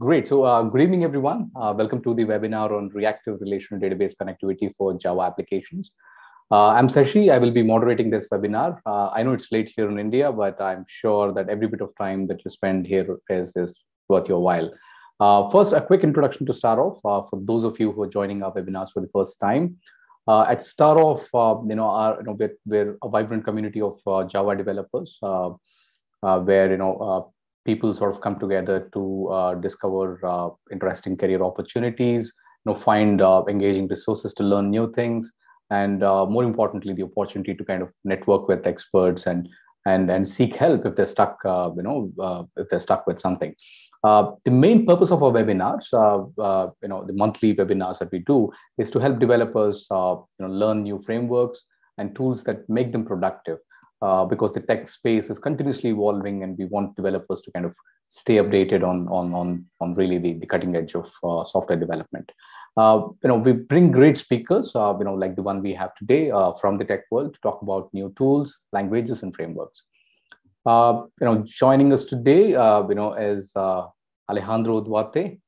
great. So, uh, good evening, everyone. Uh, welcome to the webinar on reactive relational database connectivity for Java applications. Uh, I'm Sashi. I will be moderating this webinar. Uh, I know it's late here in India, but I'm sure that every bit of time that you spend here is, is worth your while. Uh, first, a quick introduction to start off uh, for those of you who are joining our webinars for the first time. at start off, you know, our, you know, we're, we're, a vibrant community of Java developers where, you know, people sort of come together to uh, discover uh, interesting career opportunities, you know, find uh, engaging resources to learn new things, and uh, more importantly, the opportunity to kind of network with experts and and and seek help if they're stuck, uh, you know, uh, if they're stuck with something. the main purpose of our webinars, you know, the monthly webinars that we do, is to help developers, you know, learn new frameworks and tools that make them productive uh, because the tech space is continuously evolving and we want developers to kind of stay updated on, on, on, on really the, the cutting edge of uh, software development. Uh, you know, we bring great speakers, uh, you know, like the one we have today uh, from the tech world to talk about new tools, languages, and frameworks. You know, joining us today, you know, is Alejandro Duarte.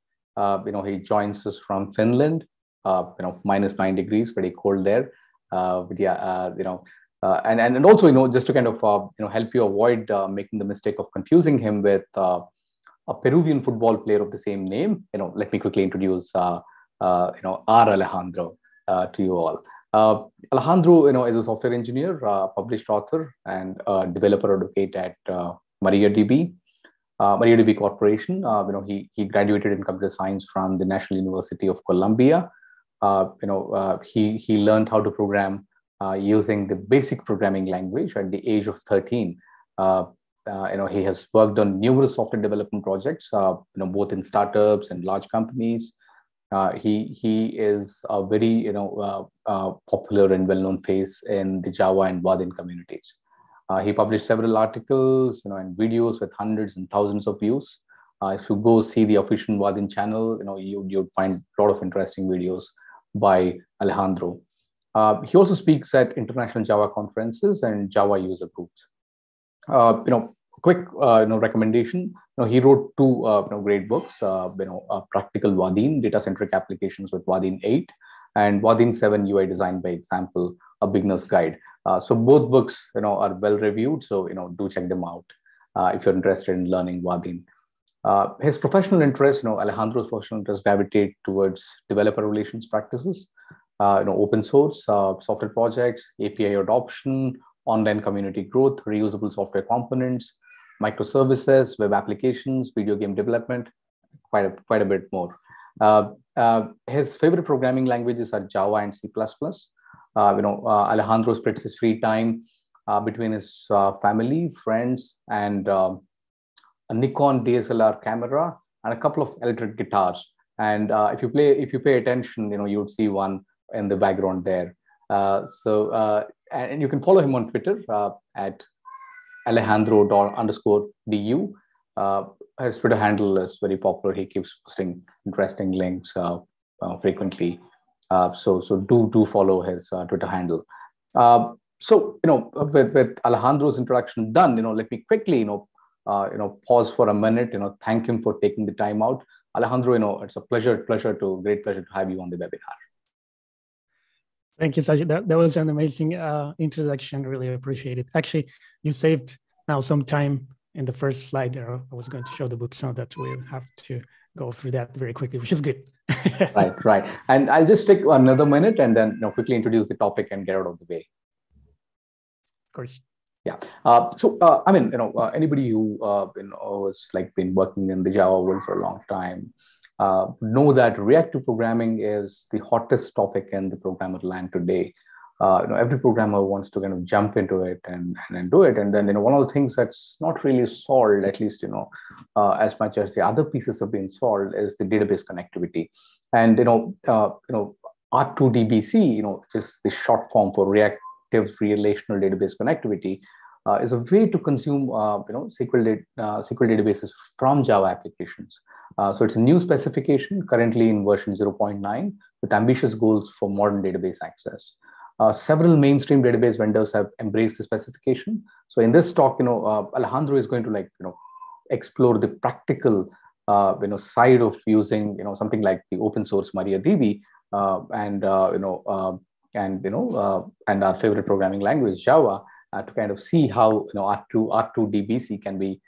you know, he joins us from Finland. you know, minus nine degrees, pretty cold there. but yeah, you know, uh, and, and and also you know just to kind of uh, you know help you avoid uh, making the mistake of confusing him with uh, a Peruvian football player of the same name, you know, let me quickly introduce uh, uh, you know our Alejandro to you all. Alejandro, you know, is a software engineer, published author, and developer advocate at MariaDB. MariaDB Corporation. you know, he he graduated in computer science from the National University of Colombia. you know, he he learned how to program uh, using the basic programming language at the age of 13. Uh, uh, you know, he has worked on numerous software development projects, uh, you know, both in startups and large companies. Uh, he he is a very you know uh, popular and well-known face in the Java and Vaadin communities. he published several articles, you know, and videos with hundreds and thousands of views. if you go see the official Vaadin channel, you know, you you'd find a lot of interesting videos by Alejandro. Uh, he also speaks at international Java conferences and Java user groups. Uh, you know, quick uh, you know recommendation. You know, he wrote two uh, you know great books. Uh, you know, Practical Vaadin, data-centric applications with Vaadin 8, and Vaadin 7 UI design by example, a beginner's guide. so both books you know are well reviewed. So you know do check them out if you're interested in learning Vaadin. his professional interests, you know, Alejandro's professional interest gravitate towards developer relations practices, uh, you know, open source uh, software projects, API adoption, online community growth, reusable software components, microservices, web applications, video game development, quite a, quite a bit more. Uh, uh, his favorite programming languages are Java and C++. Uh, you know, uh, Alejandro splits his free time between his family, friends, and um, a Nikon DSLR camera and a couple of electric guitars. And if you play, if you pay attention, you know, you would see one in the background there. Uh, so, uh, and you can follow him on Twitter uh, at Alejandro underscore du. Uh, his Twitter handle is very popular. He keeps posting interesting links uh, uh, frequently. so, so do do follow his Twitter handle. so, you know, with, with Alejandro's introduction done, you know, let me quickly, you know, you know, pause for a minute. You know, thank him for taking the time out. Alejandro, you know, it's a pleasure, pleasure to great pleasure to have you on the webinar. Thank you, Saji. That, that was an amazing uh, introduction. Really appreciate it. Actually, you saved now some time in the first slide there. I was going to show the book, so that we have to go through that very quickly, which is good. right, right. And I'll just take another minute and then you know, quickly introduce the topic and get out of the way. Of course. Yeah. Uh, so, uh, I mean, you know, uh, anybody who uh, you know, was like been working in the Java world for a long time, uh, know that reactive programming is the hottest topic in the programmer land today. Uh, you know, every programmer wants to kind of jump into it and, and do it. And then, you know, one of the things that's not really solved, at least, you know, uh, as much as the other pieces have been solved, is the database connectivity. And, you know, uh, you know, R2DBC, you know, just the short form for reactive relational database connectivity, uh, is a way to consume, uh, you know, SQL, uh, SQL databases from Java applications. Uh, so it's a new specification currently in version 0.9 with ambitious goals for modern database access. Uh, several mainstream database vendors have embraced the specification. So in this talk, you know, uh, Alejandro is going to like, you know, explore the practical you know side of using you know something like the open source MariaDB and you know and you know and our favorite programming language Java to kind of see how you know R2 R2 DBC can be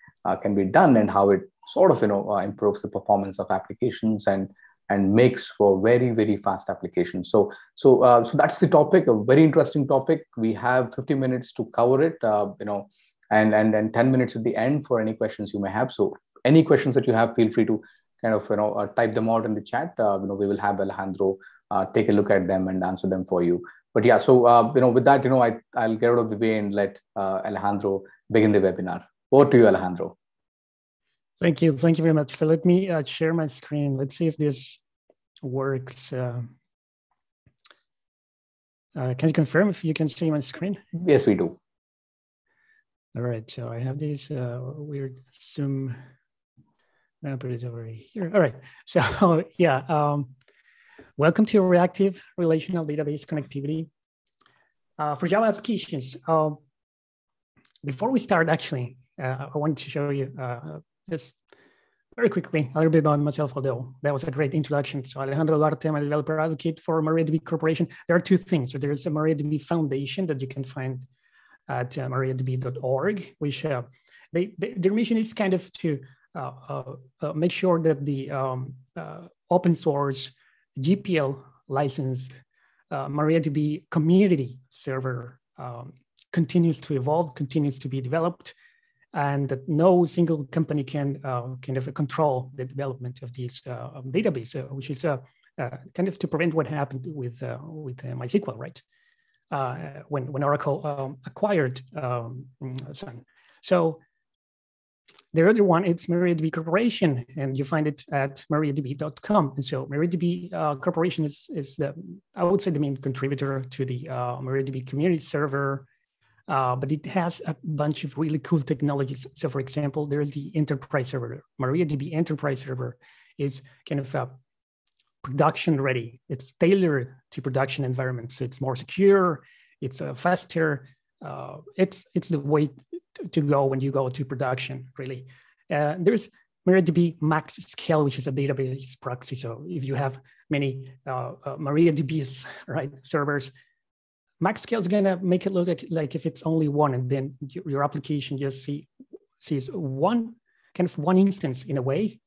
can be done and how it sort of you know improves the performance of applications and and makes for very very fast applications. So so uh, so that's the topic a very interesting topic. We have 50 minutes to cover it uh, you know and and and 10 minutes at the end for any questions you may have. So any questions that you have feel free to kind of you know uh, type them out in the chat. Uh, you know we will have alejandro uh, take a look at them and answer them for you but yeah so uh, you know with that you know i i'll get out of the way and let uh, alejandro begin the webinar over to you alejandro Thank you. Thank you very much. So let me uh, share my screen. Let's see if this works. Uh, uh, can you confirm if you can see my screen? Yes, we do. All right. So I have this uh, weird Zoom. I'm gonna put it over here. All right. So yeah, um, welcome to reactive relational database connectivity uh, for Java applications. Um, before we start, actually, uh, I wanted to show you just very quickly, a little bit about myself, although that was a great introduction. So Alejandro Duarte, I'm a developer advocate for MariaDB Corporation. There are two things. So there's a MariaDB Foundation that you can find at uh, mariadb.org, which uh, they, they, their mission is kind of to uh, uh, uh make sure that the um, uh, open source GPL licensed MariaDB community server um, continues to evolve, continues to be developed, and that no single company can uh, kind of control the development of this uh, database, uh, which is uh, uh, kind of to prevent what happened with uh, with MySQL, right? when when Oracle um, acquired um, Sun. So the other one it's MariaDB Corporation, and you find it at mariadb.com. And so MariaDB Corporation is is the I would say the main contributor to the MariaDB community server uh, but it has a bunch of really cool technologies. So, for example, there's the enterprise server. MariaDB Enterprise Server is kind of a production ready. It's tailored to production environments. So it's more secure. It's uh, faster. Uh, it's it's the way to go when you go to production. Really, uh, there's MariaDB Max Scale, which is a database proxy. So if you have many uh, uh, MariaDBs, right, servers, MaxScale is going to make it look like, like if it's only one and then your application just see, sees one kind of one instance in a way,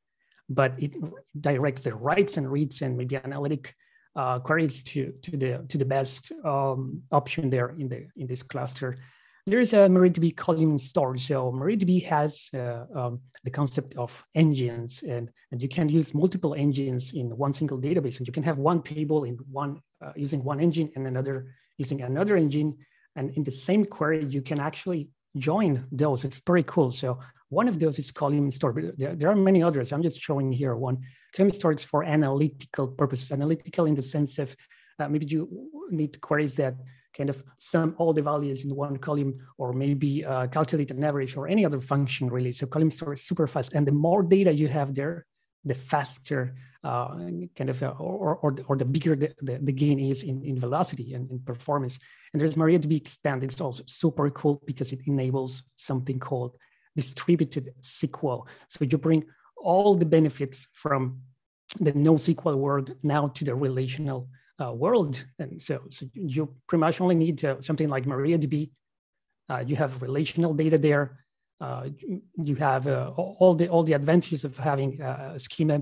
but it directs the writes and reads and maybe analytic uh, queries to, to, the, to the best um, option there in, the, in this cluster. There is a MariaDB column store. So MariaDB has uh, um, the concept of engines and, and you can use multiple engines in one single database and you can have one table in one uh, using one engine and another using another engine. And in the same query, you can actually join those. It's pretty cool. So one of those is column store. There, there are many others. I'm just showing here one. Column store is for analytical purposes. Analytical in the sense of uh, maybe you need queries that kind of sum all the values in one column or maybe uh, calculate an average or any other function really. So column store is super fast. And the more data you have there, the faster uh, kind of, uh, or, or, or the bigger the, the, the, gain is in, in velocity and in performance. And there's MariaDB Xpand. It's also super cool because it enables something called distributed SQL. So you bring all the benefits from the NoSQL world now to the relational uh, world. And so, so you pretty much only need uh, something like MariaDB. Uh, you have relational data there. Uh, you have uh, all the all the advantages of having a schema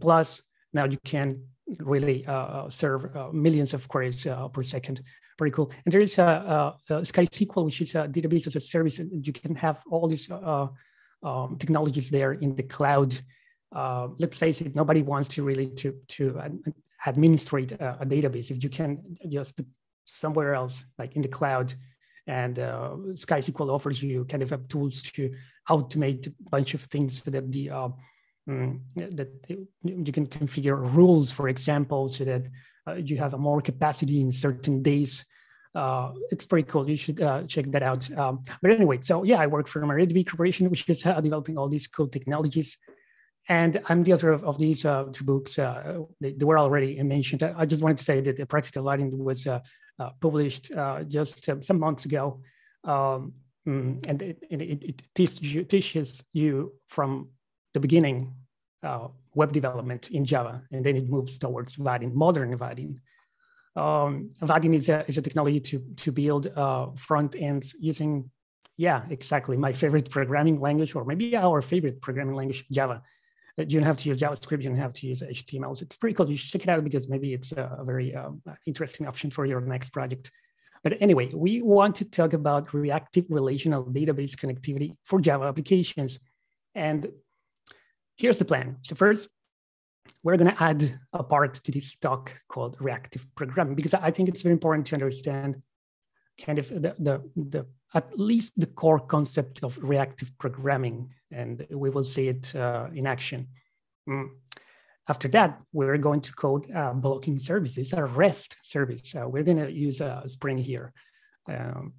plus now you can really uh, serve uh, millions of queries uh, per second. Very cool. And there is a, a, a SkySQL, which is a database as a service, and you can have all these um, technologies there in the cloud. let's face it, nobody wants to really to to administrate a, a database. If you can just put somewhere else, like in the cloud, and uh, SkySQL offers you kind of tools to automate a bunch of things so that the uh, mm, that you can configure rules, for example, so that uh, you have a more capacity in certain days. Uh, it's pretty cool. You should uh, check that out. Um, but anyway, so yeah, I work for MariaDB Corporation, which is uh, developing all these cool technologies. And I'm the author of, of these two books. They, they, were already mentioned. I just wanted to say that the practical Vaadin was uh, published uh, just uh, some months ago. Um, mm, and it, it, it, teaches, you, from the beginning uh, web development in Java, and then it moves towards Vaadin, modern Vaadin. Um, Vaadin is a, is a technology to, to build uh, front ends using, yeah, exactly, my favorite programming language, or maybe our favorite programming language, Java. Uh, you don't have to use JavaScript, you don't have to use HTML. So it's pretty cool. You should check it out because maybe it's a, a very um, interesting option for your next project. But anyway, we want to talk about reactive relational database connectivity for Java applications. And here's the plan. So first, we're going to add a part to this talk called reactive programming because I think it's very important to understand kind of the, the, the at least the core concept of reactive programming, and we will see it uh, in action. Mm. After that, we're going to code uh, blocking services, a REST service. Uh, we're going to use a Spring here, um,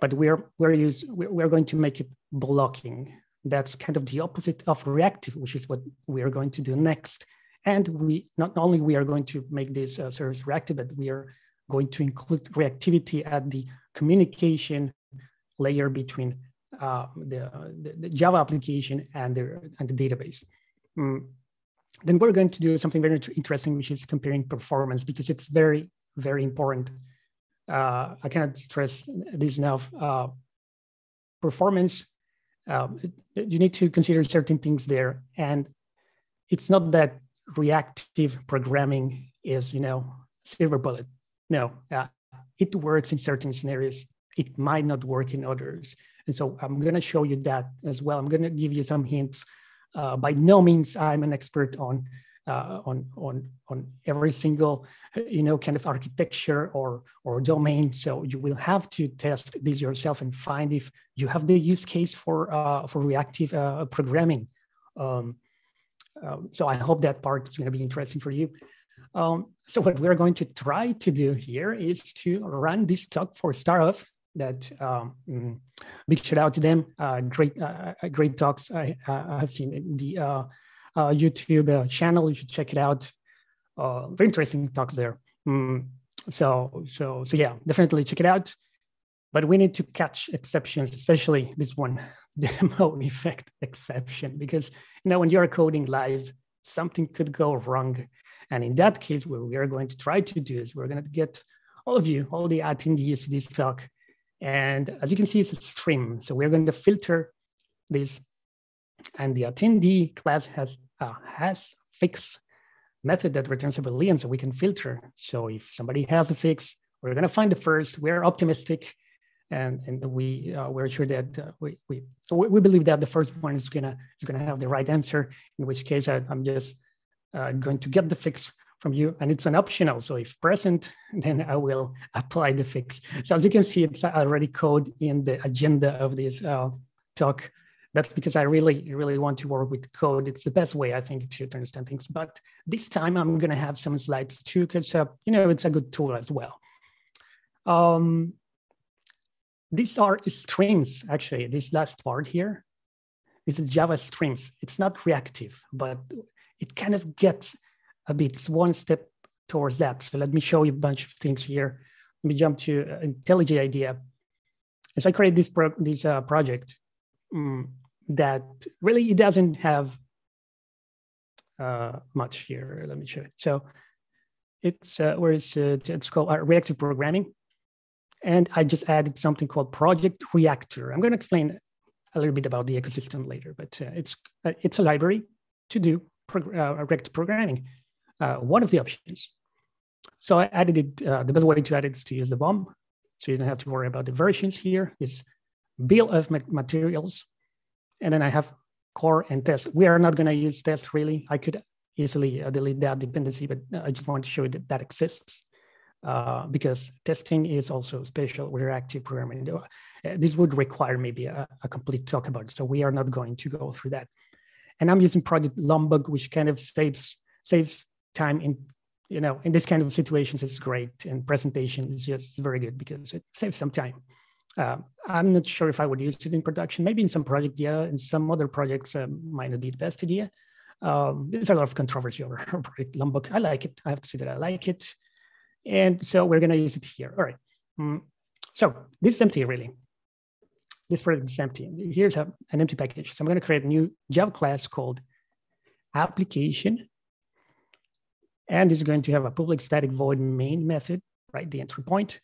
but we're we're use we're going to make it blocking. That's kind of the opposite of reactive, which is what we are going to do next. And we not only we are going to make this uh, service reactive, but we are going to include reactivity at the communication layer between uh, the, the, the, Java application and the, and the database. Mm. Then we're going to do something very interesting, which is comparing performance because it's very, very important. Uh, I cannot stress this enough. Uh, performance, um, you need to consider certain things there. And it's not that reactive programming is, you know, silver bullet. No, uh, it works in certain scenarios. It might not work in others. And so I'm going to show you that as well. I'm going to give you some hints. Uh, by no means I'm an expert on uh, on on on every single you know kind of architecture or or domain. So you will have to test this yourself and find if you have the use case for uh, for reactive uh, programming. Um, um, so I hope that part is going to be interesting for you. Um, so what we're going to try to do here is to run this talk for Starof. That um, mm, big shout out to them. Uh, great, uh, uh great talks I, I, have seen in the uh, uh YouTube uh, channel. You should check it out. very interesting talks there. Mm, so so so yeah, definitely check it out. But we need to catch exceptions, especially this one demo effect exception, because you know when you're coding live, something could go wrong. And in that case, what we are going to try to do is we're going to get all of you, all the attendees to this talk. And as you can see, it's a stream. So we're going to filter this. And the attendee class has a has fix method that returns a boolean, so we can filter. So if somebody has a fix, we're going to find the first. We're optimistic and and we uh, we're sure that uh, we, we we believe that the first one is gonna is gonna have the right answer. In which case, I, am just uh, going to get the fix from you, and it's an optional. So if present, then I will apply the fix. So as you can see, it's already code in the agenda of this uh, talk. That's because I really really want to work with code. It's the best way I think to, understand things. But this time I'm gonna have some slides too, because uh, you know it's a good tool as well. Um, these are streams, actually, this last part here is Java streams. It's not reactive, but it kind of gets a bit one step towards that. So let me show you a bunch of things here. Let me jump to uh, IntelliJ IDEA. And so I created this, pro this uh, project um, that really it doesn't have uh, much here. Let me show it. So it's uh, where is it? It's called uh, reactive programming. And I just added something called Project Reactor. I'm going to explain a little bit about the ecosystem later, but uh, it's uh, it's a library to do prog- uh, React programming. Uh, one of the options. So I added it. Uh, the best way to add it is to use the BOM, so you don't have to worry about the versions here. Is bill of materials, and then I have core and test. We are not going to use test really. I could easily uh, delete that dependency, but I just want to show you that that exists uh, because testing is also special reactive programming. Uh, this would require maybe a, a, complete talk about it. So we are not going to go through that. And I'm using Project Lombok, which kind of saves saves time in you know in this kind of situations. It's great, and presentation is just very good because it saves some time. Uh, I'm not sure if I would use it in production. Maybe in some project, yeah. In some other projects, um, might not be the best idea. Um, there's a lot of controversy over Project Lombok. I like it. I have to say that I like it. And so we're going to use it here. All right. Mm. So this is empty, really. This project is empty. Here's a, an empty package. So I'm going to create a new Java class called application. And it's going to have a public static void main method, right? The entry point.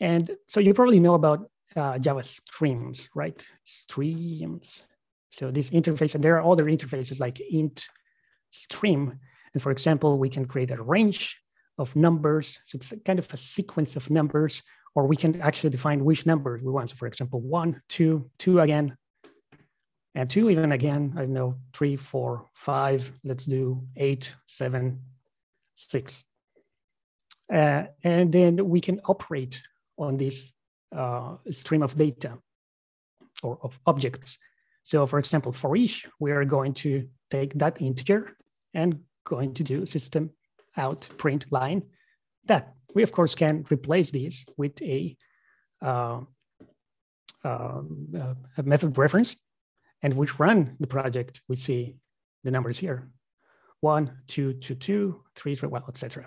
And so you probably know about uh, Java streams, right? Streams. So this interface, and there are other interfaces like int stream. And for example, we can create a range of numbers. So it's kind of a sequence of numbers, or we can actually define which numbers we want. So for example, one, two, two again, and two even again, I know three, four, five, let's do eight, seven, six. Uh, and then we can operate on this uh, stream of data or of objects. So for example, for each, we are going to take that integer and going to do system out print line that we of course can replace this with a, uh, a method reference and which run the project, we see the numbers here. One, two, two, two, three, three, well, etc.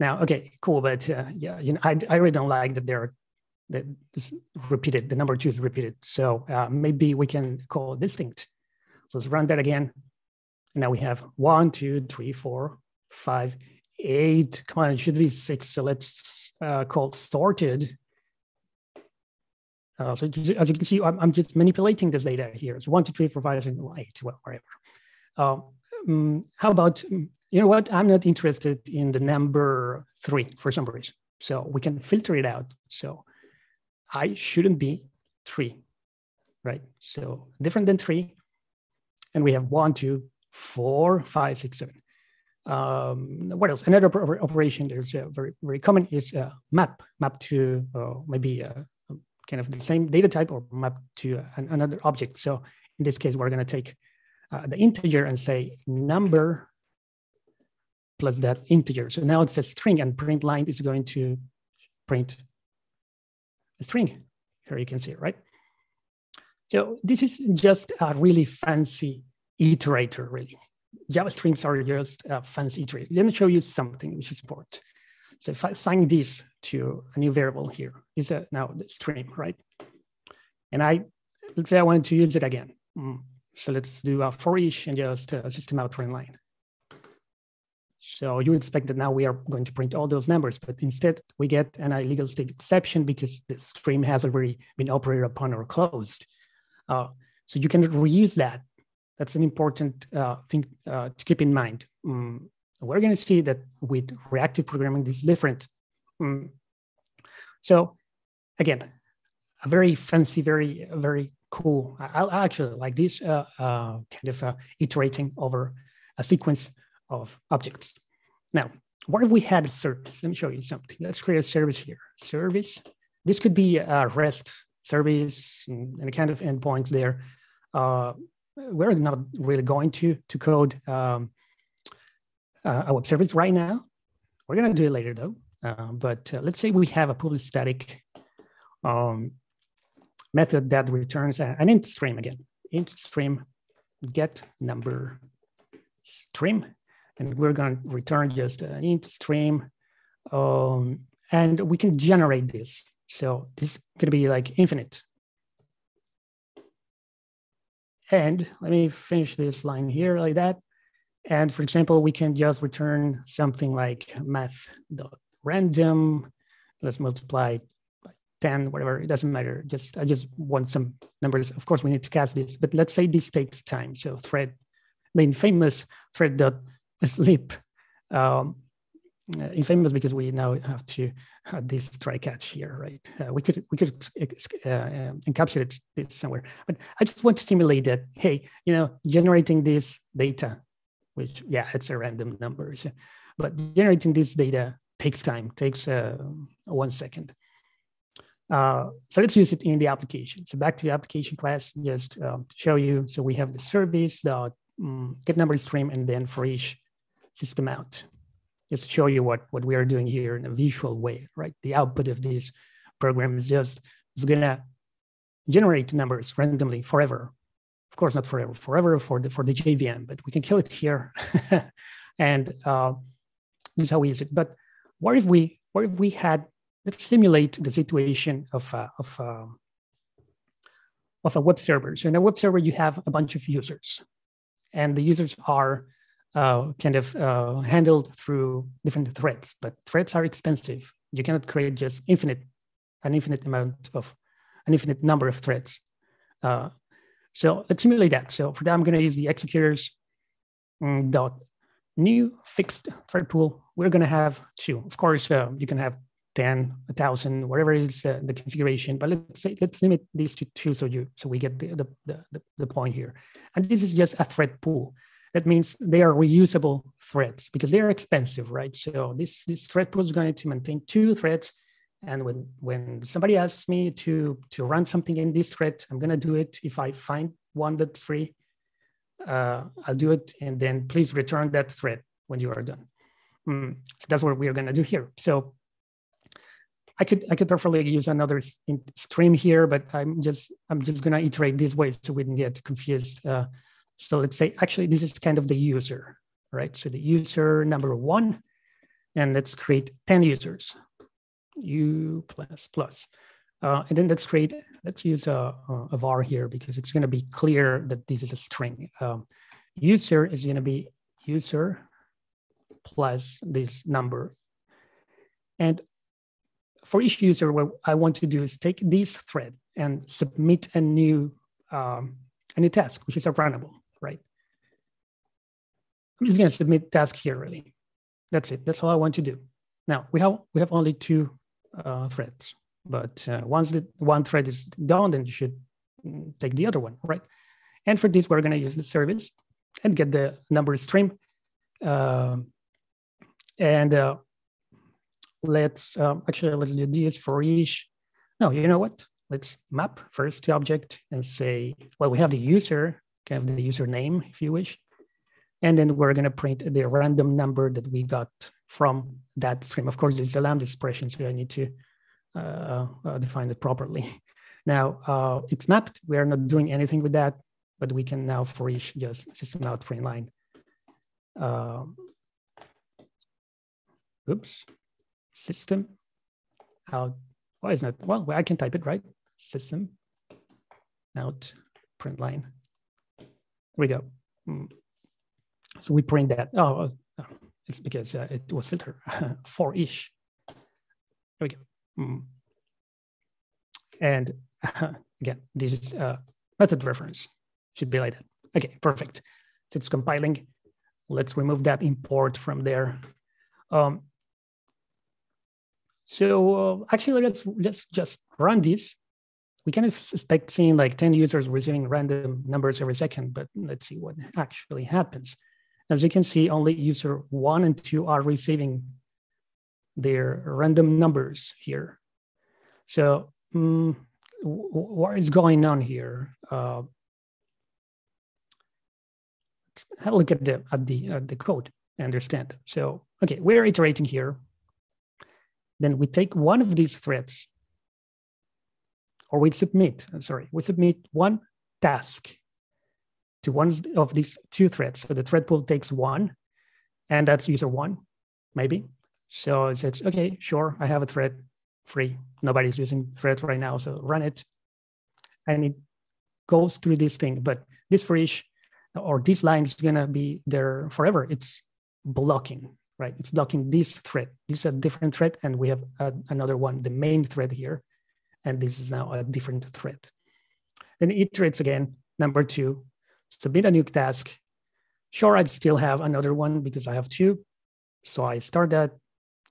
Now, okay, cool, but uh, yeah, you know, I, I really don't like that they're that is repeated, the number two is repeated. So uh, maybe we can call distinct. So let's run that again. And now we have one, two, three, four, five, eight. Come on, it should be six. So let's uh, call sorted. Uh, so as you can see, I'm, I'm, just manipulating this data here. It's one, two, three, four, five, and eight, well, whatever. Um, how about, you know what? I'm not interested in the number three for some reason. So we can filter it out. So I shouldn't be three, right? So different than three. And we have one, two, four, five, six, seven. Um, what else? Another operation that's uh, very, very common is uh, map, map to uh, maybe uh, kind of the same data type or map to an, another object. So in this case, we're going to take uh, the integer and say number plus that integer. So now it's a string and print line is going to print a string. Here you can see it, right? So this is just a really fancy iterator, really. Java streams are just a fancy iterator. Let me show you something which is important. So if I assign this to a new variable here, is a now the stream, right? And I, let's say I want to use it again. Mm. So let's do a for each and just a system out print line. So you expect that now we are going to print all those numbers, but instead we get an illegal state exception because the stream has already been operated upon or closed. Uh, so you can reuse that. That's an important uh, thing uh, to keep in mind. Um, we're going to see that with reactive programming, this is different. Um, so again, a very fancy, very, very cool. I, I actually like this uh, uh, kind of uh, iterating over a sequence of objects. Now, what if we had a service? Let me show you something. Let's create a service here. Service. This could be a REST service and a kind of endpoints there. Uh, we're not really going to to code um, uh, a web service right now. We're going to do it later though. Uh, but uh, let's say we have a public static um, method that returns an int stream again. Int stream get number stream and we're going to return just an int stream. Um, and we can generate this. So this to be like infinite. And let me finish this line here like that. And for example, we can just return something like math.random. Let's multiply by 10, whatever, it doesn't matter. Just I just want some numbers. Of course, we need to cast this, but let's say this takes time. So thread, the infamous thread dot sleep um, uh, infamous because we now have to have this try catch here, right? Uh, we could we could uh, encapsulate this somewhere, but I just want to simulate that. Hey, you know, generating this data, which yeah, it's a random number, but generating this data takes time, takes uh, one second. Uh, so let's use it in the application. So back to the application class, just um, to show you. So we have the service dot um, get number stream, and then for each system out. Just show you what, what we are doing here in a visual way, right? The output of this program is just is gonna generate numbers randomly forever. Of course, not forever, forever for the for the JVM, but we can kill it here. and uh, this is how we use it. But what if we what if we had let's simulate the situation of uh, of uh, of a web server. So in a web server, you have a bunch of users, and the users are uh, kind of uh, handled through different threads, but threads are expensive. You cannot create just infinite, an infinite amount of, an infinite number of threads. Uh, so let's simulate that. So for that, I'm going to use the executors mm, dot new fixed thread pool. We're going to have two. Of course, uh, you can have 10, 1,000, whatever is uh, the configuration. But let's say let's limit these to two, so you so we get the, the the the point here. And this is just a thread pool. That means they are reusable threads because they are expensive, right? So this this thread pool is going to maintain two threads. And when when somebody asks me to to run something in this thread, I'm going to do it if I find one that's free. Uh, I'll do it, and then please return that thread when you are done. Mm, so that's what we are going to do here. So I could I could preferably use another stream here, but I'm just I'm just gonna iterate this way so we don't get confused. Uh, so let's say actually this is kind of the user, right? So the user number one, and let's create 10 users, u plus plus. Uh, and then let's create, let's use a, a var here because it's gonna be clear that this is a string. Um, user is gonna be user plus this number. And for each user, what I want to do is take this thread and submit a new um, a new task, which is a runnable, right? I'm just going to submit task here, really. That's it. That's all I want to do. Now we have we have only two uh, threads, but uh, once the one thread is done, then you should mm, take the other one, right? And for this, we're going to use the service and get the number stream. Uh, and let's um, actually let's do this for each. No, you know what? Let's map first to object and say, well, we have the user, of the username, if you wish. And then we're going to print the random number that we got from that stream. Of course, it's a lambda expression, so I need to uh, uh, define it properly. Now, uh, it's mapped. We are not doing anything with that, but we can now for each just system out print line. Uh, oops system out. Why is that? Well, I can type it, right? System out print line. We go. Mm. So we print that. Oh, oh it's because uh, it was filtered for ish. There we go. Mm. And uh, again, this is a method reference. Should be like that. Okay, perfect. So it's compiling. Let's remove that import from there. Um, so uh, actually, let's let's just run this. We kind of expect seeing like 10 users receiving random numbers every second, but let's see what actually happens. As you can see, only user one and two are receiving their random numbers here. So um, what is going on here? Uh, let's have a look at the at the at the code. And understand. So okay, we're iterating here then we take one of these threads, or we submit, sorry, we submit one task to one of these two threads. So the thread pool takes one, and that's user one, maybe. So it says, okay, sure, I have a thread free. Nobody's using threads right now, so run it. And it goes through this thing. But this for each, or this line is gonna be there forever. It's blocking right? It's blocking this thread. This is a different thread, and we have uh, another one, the main thread here, and this is now a different thread. Then it iterates again, number two, submit a new task. Sure, I'd still have another one because I have two. So I start that,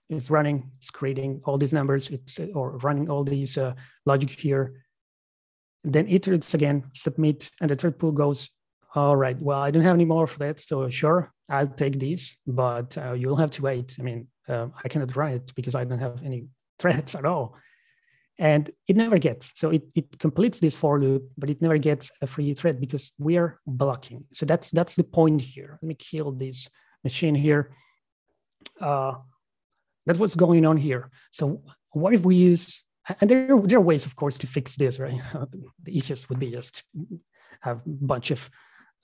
it's running, it's creating all these numbers, it's or running all these uh, logic here. Then iterates again, submit, and the thread pool goes, all right, well, I don't have any more of that, so sure, I'll take these, but uh, you'll have to wait. I mean, uh, I cannot run it because I don't have any threads at all. And it never gets, so it, it completes this for loop, but it never gets a free thread because we are blocking. So that's that's the point here. Let me kill this machine here. Uh, that's what's going on here. So what if we use, and there, there are ways, of course, to fix this, right? the easiest would be just have a bunch of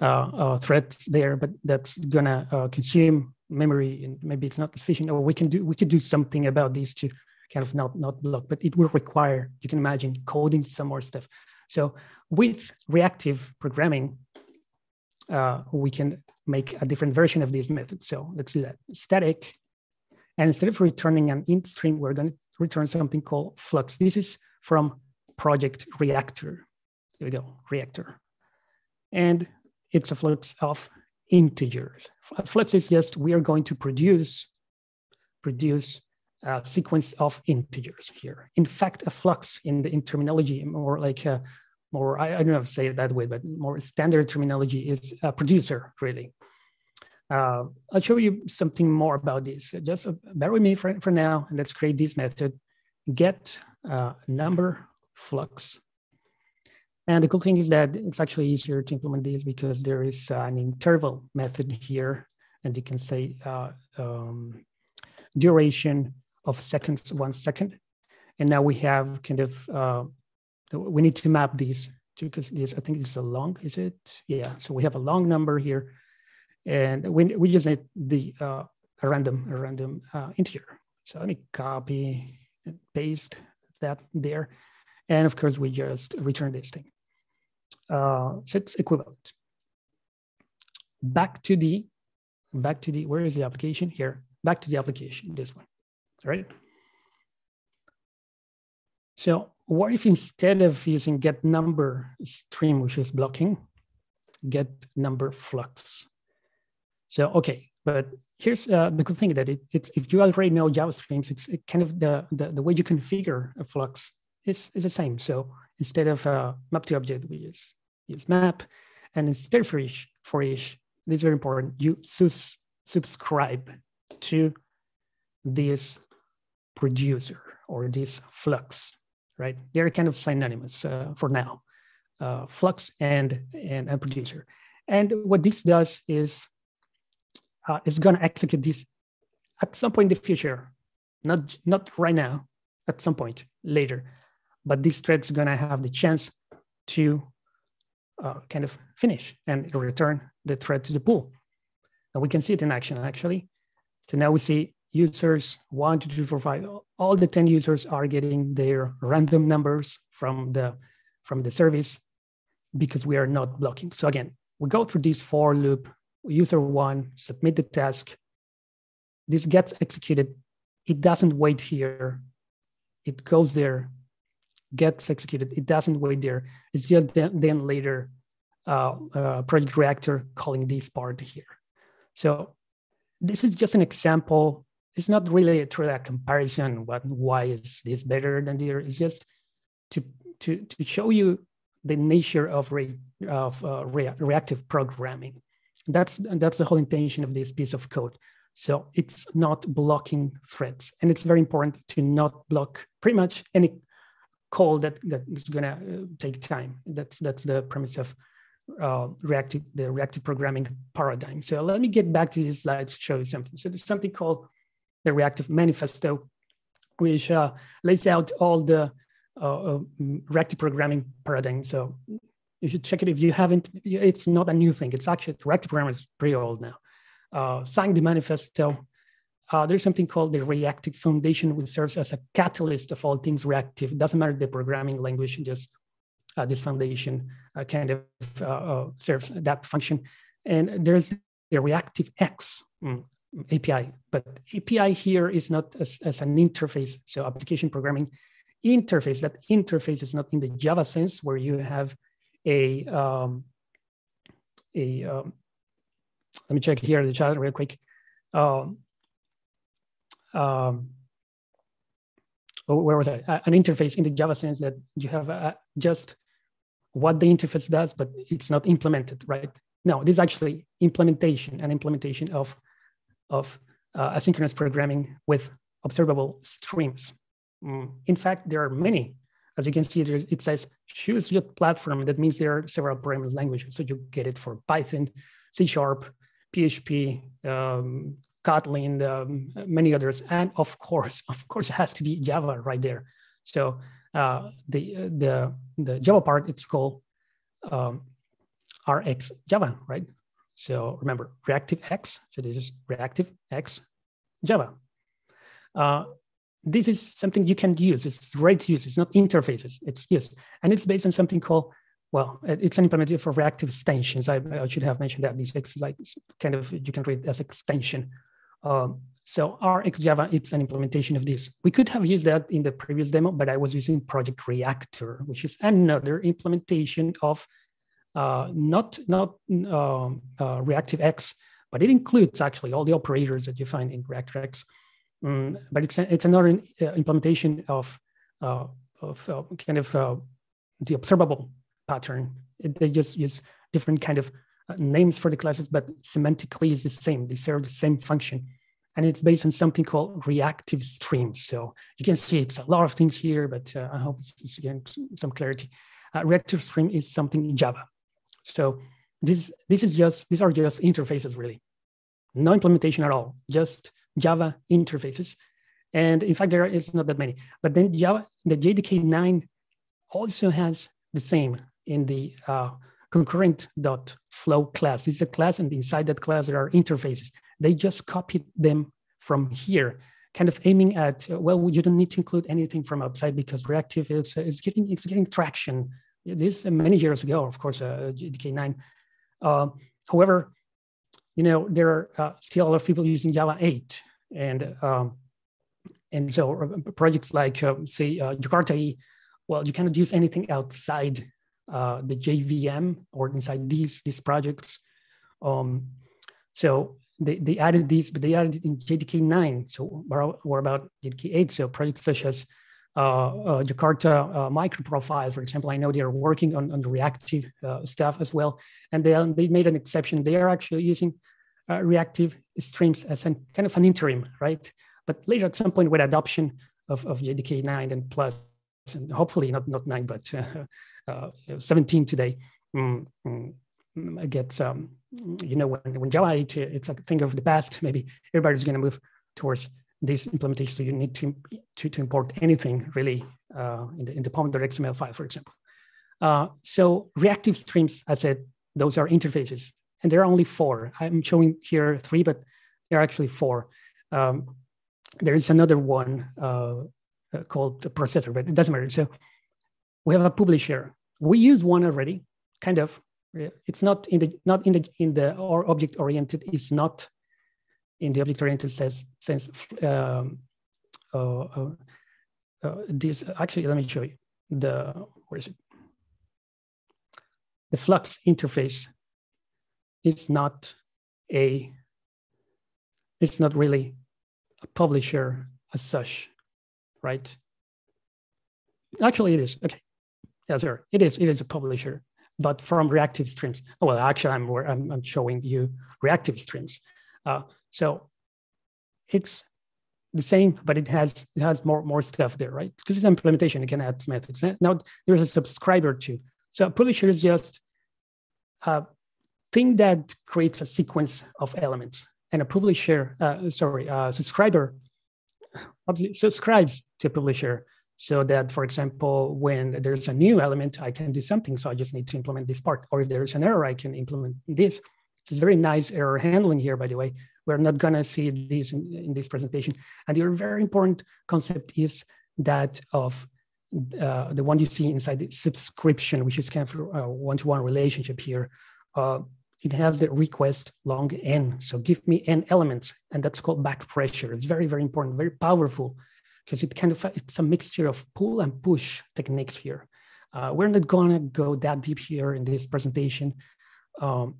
uh, uh, threads there, but that's gonna uh, consume memory and maybe it's not efficient. Or we can do we could do something about these to kind of not not block, but it will require you can imagine coding some more stuff. So with reactive programming, uh, we can make a different version of this method. So let's do that. Static. And instead of returning an int stream, we're going to return something called flux. This is from project reactor. Here we go, reactor. And it's a flux of integers. Flux is just we are going to produce produce a sequence of integers here. In fact, a flux in the in terminology, more like a more, I, I don't know if to say it that way, but more standard terminology is a producer, really. Uh, I'll show you something more about this. Just uh, bear with me for, for now, and let's create this method, get uh, number flux. And the cool thing is that it's actually easier to implement this because there is an interval method here, and you can say uh, um, duration of seconds, one second. And now we have kind of uh, we need to map these two because this, I think this is a long, is it? Yeah, so we have a long number here and we, we just need the uh, a random, a random uh, integer. So let me copy and paste that there. And of course, we just return this thing. Uh, so it's equivalent. Back to the, back to the, where is the application? Here, back to the application, this one, right? So what if instead of using get number stream, which is blocking, get number flux? So, okay, but here's uh, the good thing that it, it's, if you already know Java streams, it's it kind of the, the, the, way you configure a flux is, is the same. So instead of uh, map to object, we use, use map. And instead for each, for each, this is very important, you sus subscribe to this producer or this flux right? They're kind of synonymous uh, for now, uh, Flux and, and a producer. And what this does is uh, it's going to execute this at some point in the future, not, not right now, at some point later. But this thread's going to have the chance to uh, kind of finish and return the thread to the pool. And we can see it in action actually. So now we see users, one, two, three, four, five, all the 10 users are getting their random numbers from the, from the service because we are not blocking. So again, we go through this for loop, user one, submit the task. This gets executed. It doesn't wait here. It goes there, gets executed. It doesn't wait there. It's just then, then later uh, uh, project reactor calling this part here. So this is just an example it's not really a true comparison. What why is this better than the other? It's just to to to show you the nature of re, of uh, re, reactive programming. That's that's the whole intention of this piece of code. So it's not blocking threads, and it's very important to not block pretty much any call that that is gonna uh, take time. That's that's the premise of uh, reactive the reactive programming paradigm. So let me get back to these slides to show you something. So there's something called the reactive manifesto, which uh, lays out all the uh, uh, reactive programming paradigm. So you should check it if you haven't. It's not a new thing. It's actually reactive programming is pretty old now. Uh, sign the manifesto. Uh, there's something called the Reactive Foundation, which serves as a catalyst of all things reactive. It doesn't matter the programming language, just uh, this foundation uh, kind of uh, uh, serves that function. And there's the Reactive X, mm, API, but API here is not as, as an interface. So application programming interface, that interface is not in the Java sense where you have a, um, a um, let me check here the chat real quick. Um, um, oh, where was I? An interface in the Java sense that you have uh, just what the interface does, but it's not implemented, right? No, this is actually implementation, and implementation of of uh, asynchronous programming with observable streams. Mm. In fact, there are many. As you can see, there, it says choose your platform. That means there are several programming languages. So you get it for Python, C Sharp, PHP, um, Kotlin, um, many others. And of course, of course, it has to be Java right there. So uh, the, the, the Java part, it's called um, RX Java, right? So remember reactive X. So this is reactive X Java. Uh, this is something you can use. It's to use. It's not interfaces. It's used, and it's based on something called well, it's an implementation for reactive extensions. I, I, should have mentioned that this is like kind of, you can read as extension. Um, so RxJava, it's an implementation of this. We could have used that in the previous demo, but I was using Project Reactor, which is another implementation of uh, not, not um, uh, Reactive X, but it includes actually all the operators that you find in ReactiveX. Um, but it's, a, it's another uh, implementation of, uh, of uh, kind of uh, the observable pattern. It, they just use different kind of names for the classes, but semantically is the same. They serve the same function and it's based on something called reactive streams. So you can see it's a lot of things here, but I hope it's, it's again some clarity. Uh, reactive stream is something in Java. So this this is just these are just interfaces really, no implementation at all, just Java interfaces. And in fact, there is not that many. But then Java, the JDK 9 also has the same in the uh, concurrent.flow class. It's a class, and inside that class, there are interfaces. They just copied them from here, kind of aiming at, well, you don't need to include anything from outside because reactive is, is, getting, it's getting traction. This uh, many years ago, of course, uh, JDK9. Uh, however, you know, there are uh, still a lot of people using Java 8. And, um, and so uh, projects like, uh, say, Jakarta, well, you cannot use anything outside the JVM or inside these, these projects. Um, so they, they added these, but they added in JDK 9. So we're, about JDK 8. So projects such as uh, uh, Jakarta uh, microprofile, for example, I know they are working on, on the reactive uh, stuff as well. And they, they made an exception. They are actually using uh, reactive streams as an kind of an interim, right? But later at some point with adoption of, of JDK 9 and plus, and hopefully not, not 9, but uh, 17 today, mm, mm, gets um, you know when, when java 8 it's a thing of the past maybe everybody's going to move towards this implementation so you need to to, to import anything really uh, in the in the pom.xml file for example. Uh, so reactive streams i said those are interfaces and there are only four. I'm showing here three but there are actually four. Um, there is another one uh, uh called the processor but it doesn't matter. So we have a publisher we use one already kind of. It's not in the not in the in the or object oriented It's not in the object oriented sense sense um, uh, uh, uh, this actually let me show you the where is it? The flux interface is not a it's not really a publisher as such right? Actually it is. Okay. Yes sir it is it is a publisher but from reactive streams. Oh, well, actually, I'm, I'm, I'm showing you reactive streams. Uh, so it's the same, but it has it has more more stuff there, right? Because it's implementation, it can add methods. Now there's a subscriber too. So a publisher is just a thing that creates a sequence of elements, and a publisher, uh, sorry, a subscriber subscribes to a publisher so that, for example, when there's a new element, I can do something. So I just need to implement this part. Or if there's an error, I can implement this. It's very nice error handling here, by the way. We're not going to see this in, in, this presentation. And the very important concept is that of uh, the one you see inside the subscription, which is kind of a one-to-one relationship here. Uh, it has the request long n. So give me n elements, and that's called back pressure. It's very, very important, very powerful because it kind of it's a mixture of pull and push techniques here. Uh, we're not going to go that deep here in this presentation, um,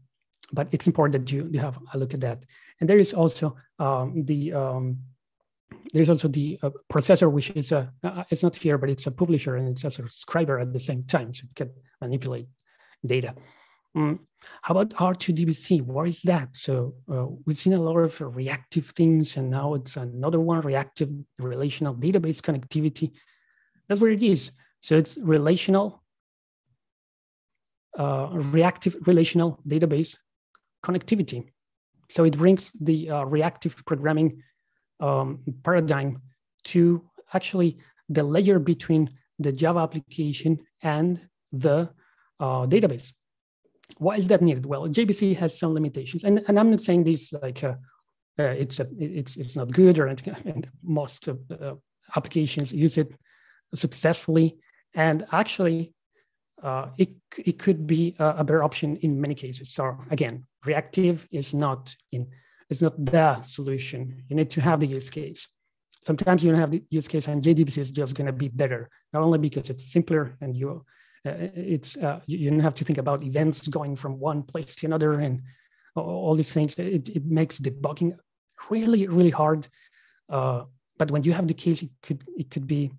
but it's important that you, you have a look at that. And there is also um, the um, there's also the uh, processor, which is a uh, it's not here, but it's a publisher and it's a subscriber at the same time, so it can manipulate data. Mm. How about R2DBC? What is that? So uh, we've seen a lot of reactive things, and now it's another one, reactive relational database connectivity. That's what it is. So it's relational, uh, reactive relational database connectivity. So it brings the uh, reactive programming um, paradigm to actually the layer between the Java application and the uh, database why is that needed? Well, JDBC has some limitations, and, and I'm not saying this like uh, uh, it's a, it's it's not good or anything. And most uh, applications use it successfully, and actually, uh, it, it could be a, a, better option in many cases. So again, reactive is not in is not the solution. You need to have the use case. Sometimes you don't have the use case, and JDBC is just going to be better, not only because it's simpler and you uh, it's uh, you don't have to think about events going from one place to another and all these things. It, it makes debugging really really hard. Uh, but when you have the case, it could it could be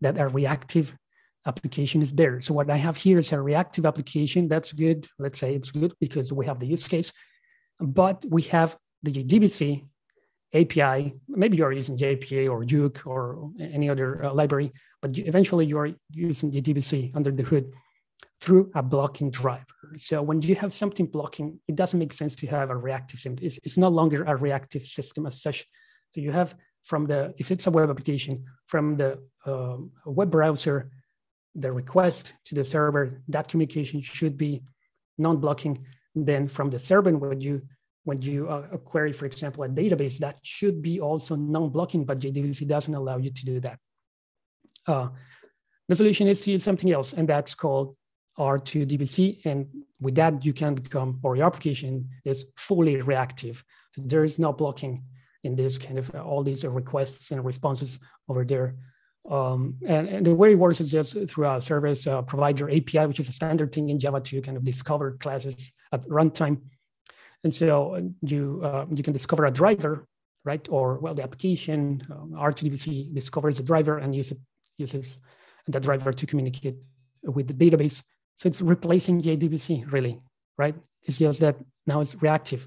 that a reactive application is there. So what I have here is a reactive application. That's good. Let's say it's good because we have the use case, but we have the JDBC API. Maybe you're using JPA or Jooq or any other uh, library, but you, eventually you are using JDBC under the hood through a blocking driver. So when you have something blocking, it doesn't make sense to have a reactive system. It's, it's no longer a reactive system as such. So you have from the, if it's a web application, from the um, web browser the request to the server, that communication should be non-blocking. Then from the server, when you when you uh, query, for example, a database, that should be also non-blocking, but JDBC doesn't allow you to do that. Uh, the solution is to use something else, and that's called R2DBC. And with that, you can become, or your application is fully reactive. So there is no blocking in this kind of uh, all these requests and responses over there. Um, and, and, the way it works is just through a service uh, provider API, which is a standard thing in Java to kind of discover classes at runtime. And so uh, you uh, you can discover a driver, right? Or well, the application um, R2DBC discovers a driver and uses uses that driver to communicate with the database. So it's replacing JDBC really, right? It's just that now it's reactive.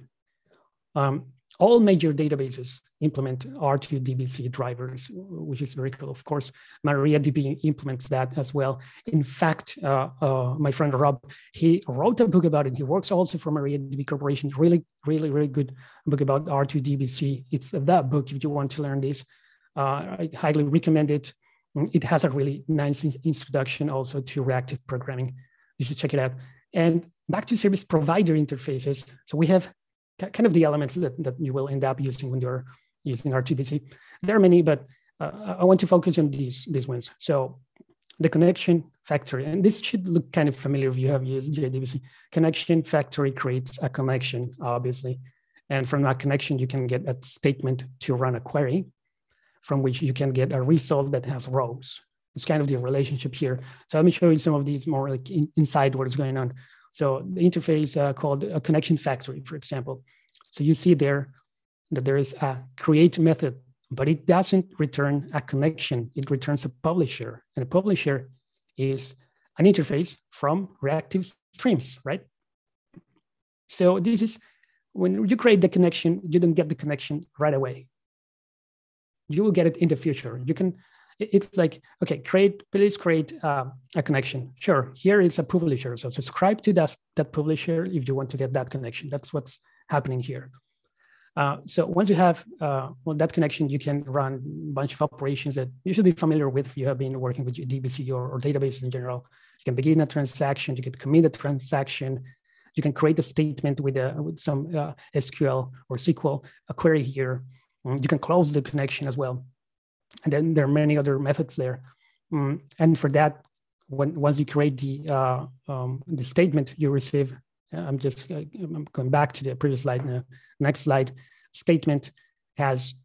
Um, all major databases implement R2DBC drivers, which is very cool. Of course, MariaDB implements that as well. In fact, uh, uh, my friend Rob, he wrote a book about it. He works also for MariaDB Corporation. Really, really, really good book about R2DBC. It's that book if you want to learn this. Uh, I highly recommend it. It has a really nice introduction also to reactive programming. You should check it out. And back to service provider interfaces. So we have kind of the elements that, that you will end up using when you're using R2DBC. There are many, but uh, I want to focus on these, these ones. So the connection factory, and this should look kind of familiar if you have used JDBC. Connection factory creates a connection, obviously. And from that connection, you can get a statement to run a query from which you can get a result that has rows. It's kind of the relationship here. So let me show you some of these more like in, inside what is going on. So the interface uh, called a connection factory, for example. So you see there that there is a create method, but it doesn't return a connection. It returns a publisher, and a publisher is an interface from reactive streams, right? So this is when you create the connection, you don't get the connection right away. You will get it in the future. You can it's like okay create please create uh, a connection. Sure here is a publisher. So subscribe to that that publisher if you want to get that connection. That's what's happening here. Uh, so once you have uh, well, that connection you can run a bunch of operations that you should be familiar with if you have been working with JDBC or, or databases in general. You can begin a transaction you can commit a transaction. You can create a statement with, a, with some uh, sql or sql a query here. Mm, you can close the connection as well and then there are many other methods there. Um, and for that, when once you create the uh, um, the statement you receive, uh, I'm just uh, I'm going back to the previous slide. Now. Next slide. Statement has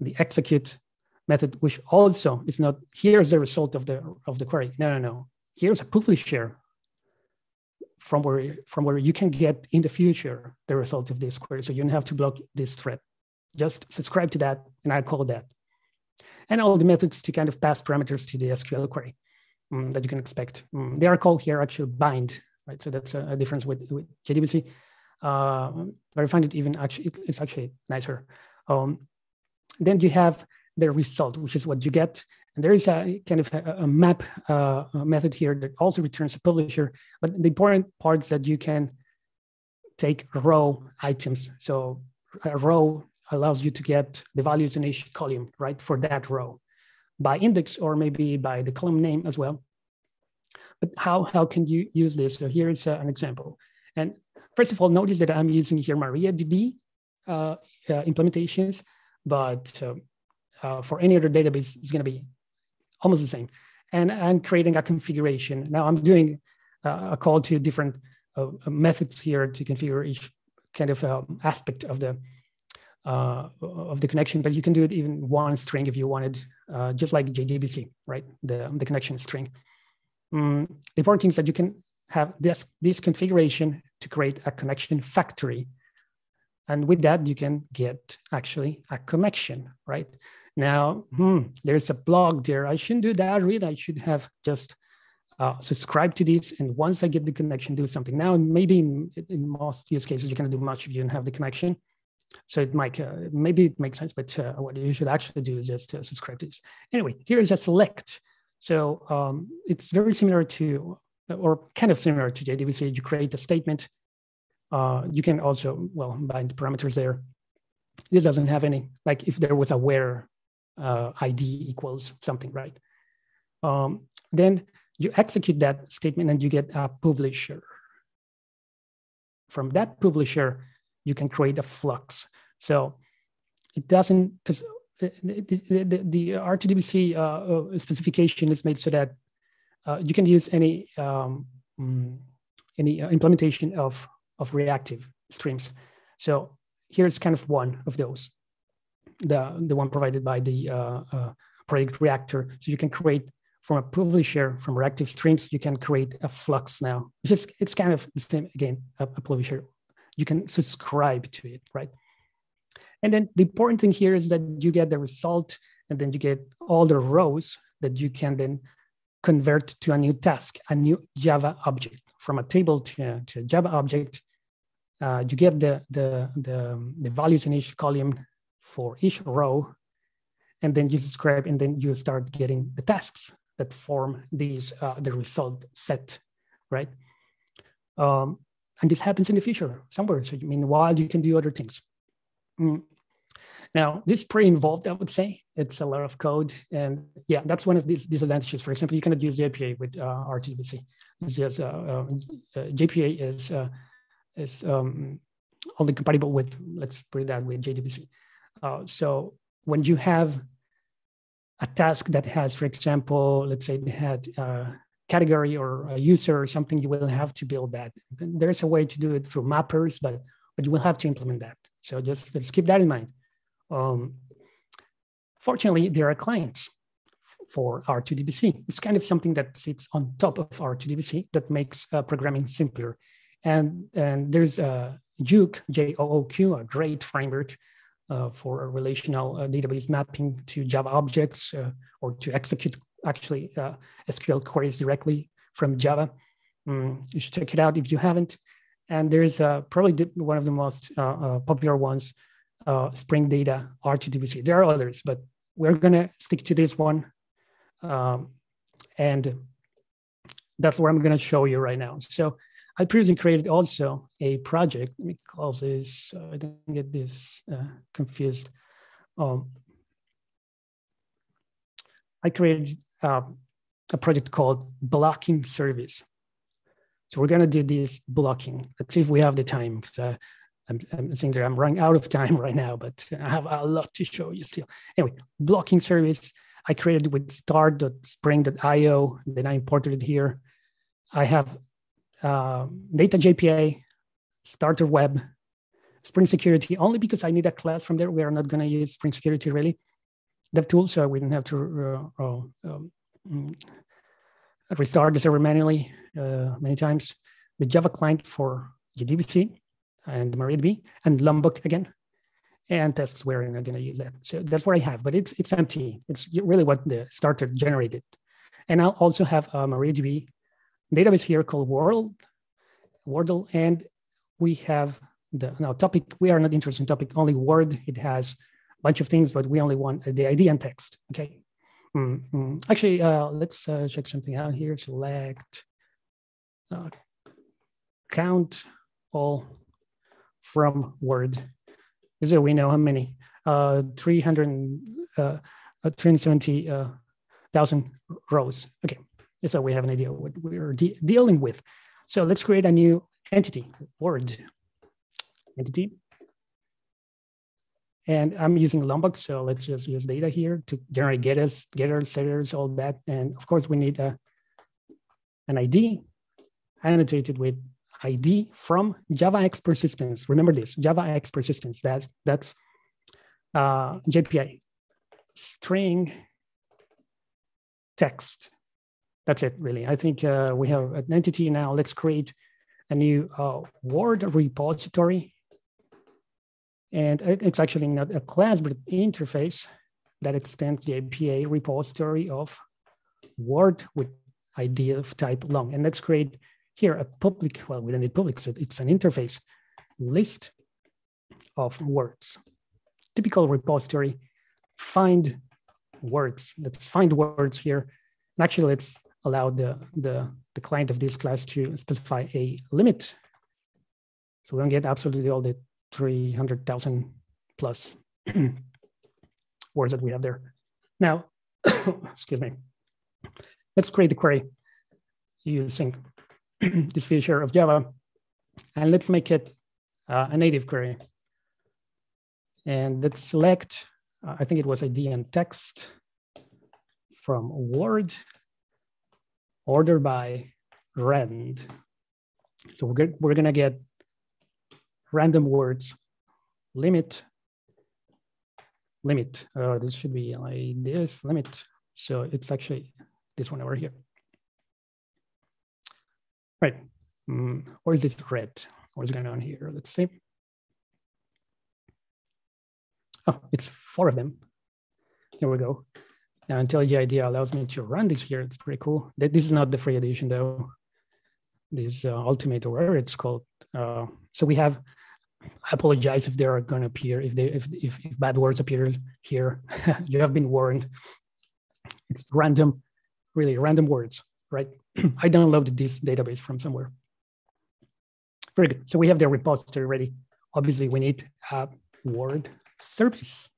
the execute method, which also is not here's the result of the of the query. No, no, no. Here's a publisher from where from where you can get in the future the result of this query. So you don't have to block this thread. Just subscribe to that, and I call that and all the methods to kind of pass parameters to the SQL query um, that you can expect. Um, they are called here actually bind, right? So that's a, a difference with, with JDBC. Uh, but I find it even actually, it's actually nicer. Um, then you have the result, which is what you get. And there is a kind of a, a map uh, method here that also returns a publisher. But the important part is that you can take row items. So a row allows you to get the values in each column, right, for that row by index or maybe by the column name as well. But how, how can you use this? So here is uh, an example. And first of all, notice that I'm using here MariaDB uh, uh, implementations, but uh, uh, for any other database, it's going to be almost the same. And I'm creating a configuration. Now I'm doing uh, a call to different uh, methods here to configure each kind of um, aspect of the uh, of the connection, but you can do it even one string if you wanted, uh, just like JDBC, right? The, the connection string. Mm, the important thing is that you can have this, this configuration to create a connection factory. And with that, you can get actually a connection, right? Now, hmm, there's a blog there. I shouldn't do that, really. I should have just uh, subscribe to this. And once I get the connection, do something. Now, maybe in, in most use cases, you can do much if you don't have the connection. So it might, uh, maybe it makes sense, but uh, what you should actually do is just uh, subscribe to this. Anyway, here is a select. So um, it's very similar to, or kind of similar to JDBC. You create a statement. Uh, you can also, well, bind the parameters there. This doesn't have any, like if there was a where uh, ID equals something, right? Um, then you execute that statement and you get a publisher. From that publisher, you can create a flux. So it doesn't, because the, the, the R2DBC uh, uh, specification is made so that uh, you can use any um, mm, any uh, implementation of, of reactive streams. So here's kind of one of those, the, the one provided by the uh, uh, project reactor. So you can create from a publisher from reactive streams, you can create a flux now. It's just, it's kind of the same, again, a, a publisher you can subscribe to it, right? And then the important thing here is that you get the result and then you get all the rows that you can then convert to a new task, a new Java object. From a table to a, to a Java object, uh, you get the, the, the, the values in each column for each row, and then you subscribe, and then you start getting the tasks that form these, uh, the result set, right? Um, and this happens in the future somewhere. So meanwhile, you can do other things. Mm. Now, this is pretty involved, I would say. It's a lot of code. And yeah, that's one of these disadvantages. For example, you cannot use JPA with uh, R2DBC. It's just, uh, uh, JPA is, uh, is um, only compatible with, let's put it that way, JDBC. Uh, so when you have a task that has, for example, let's say they had uh, category or a user or something, you will have to build that. There's a way to do it through mappers, but but you will have to implement that. So just, just keep that in mind. Um, fortunately, there are clients for R2DBC. It's kind of something that sits on top of R2DBC that makes uh, programming simpler. And, and there's a Jooq, J-O-O-Q, a great framework uh, for a relational uh, database mapping to Java objects uh, or to execute actually uh, SQL queries directly from Java. Mm, you should check it out if you haven't. And there's uh, probably one of the most uh, uh popular ones, uh, Spring Data R2DBC. There are others, but we're gonna stick to this one. Um, and that's what I'm gonna show you right now. So I previously created also a project. Let me close this so I don't get this uh, confused. Um, I created uh, a project called blocking service. So we're going to do this blocking. Let's see if we have the time. Uh, I'm, I'm saying that I'm running out of time right now, but I have a lot to show you still. Anyway, blocking service I created with start.spring.io. Then I imported it here. I have uh, data JPA, starter web, Spring Security, only because I need a class from there. We are not going to use Spring Security really. DevTools, so we didn't have to uh, uh, um, mm, restart the server manually uh, many times. The Java client for JDBC and MariaDB and Lombok again, and tests where I'm going to use that. So that's what I have, but it's it's empty. It's really what the starter generated. And I'll also have a MariaDB database here called World, Wordle, and we have the now topic. We are not interested in topic only word. It has bunch of things, but we only want the ID and text. Okay. Mm-hmm. Actually, uh, let's uh, check something out here. Select uh, count all from Word. Is So we know how many. Uh, 300, uh, 370,000 uh, rows. Okay. So we have an idea what we're de dealing with. So let's create a new entity, Word entity. And I'm using Lombok, so let's just use data here to generate getters, getters, setters, all that. And of course, we need a, an ID. annotated with ID from Java X persistence. Remember this, Java X persistence, that's, that's uh, JPA, string text. That's it, really. I think uh, we have an entity now. Let's create a new uh, Word repository. And it's actually not a class, but interface that extends the JPA repository of Word with ID of type long. And let's create here a public, well, we don't need public, so it's an interface list of words. Typical repository, find words. Let's find words here. And actually, let's allow the, the, the client of this class to specify a limit. So we don't get absolutely all the 300,000 plus words that we have there. Now, excuse me, let's create the query using this feature of Java, and let's make it uh, a native query. And let's select, uh, I think it was ID and text from Word, order by rand. So we're, we're gonna get random words, limit, limit. Uh, this should be like this, limit. So it's actually this one over here. Right, mm, or is this red? What's going on here? Let's see. Oh, it's four of them. Here we go. Now IntelliJ IDEA allows me to run this here. It's pretty cool. That this is not the free edition though. This uh, ultimate or whatever it's called. Uh, so we have, I apologize if they are going to appear, if they if, if, if bad words appear here, you have been warned. It's random, really random words, right? I downloaded this database from somewhere. Very good. So we have the repository ready. Obviously, we need a word service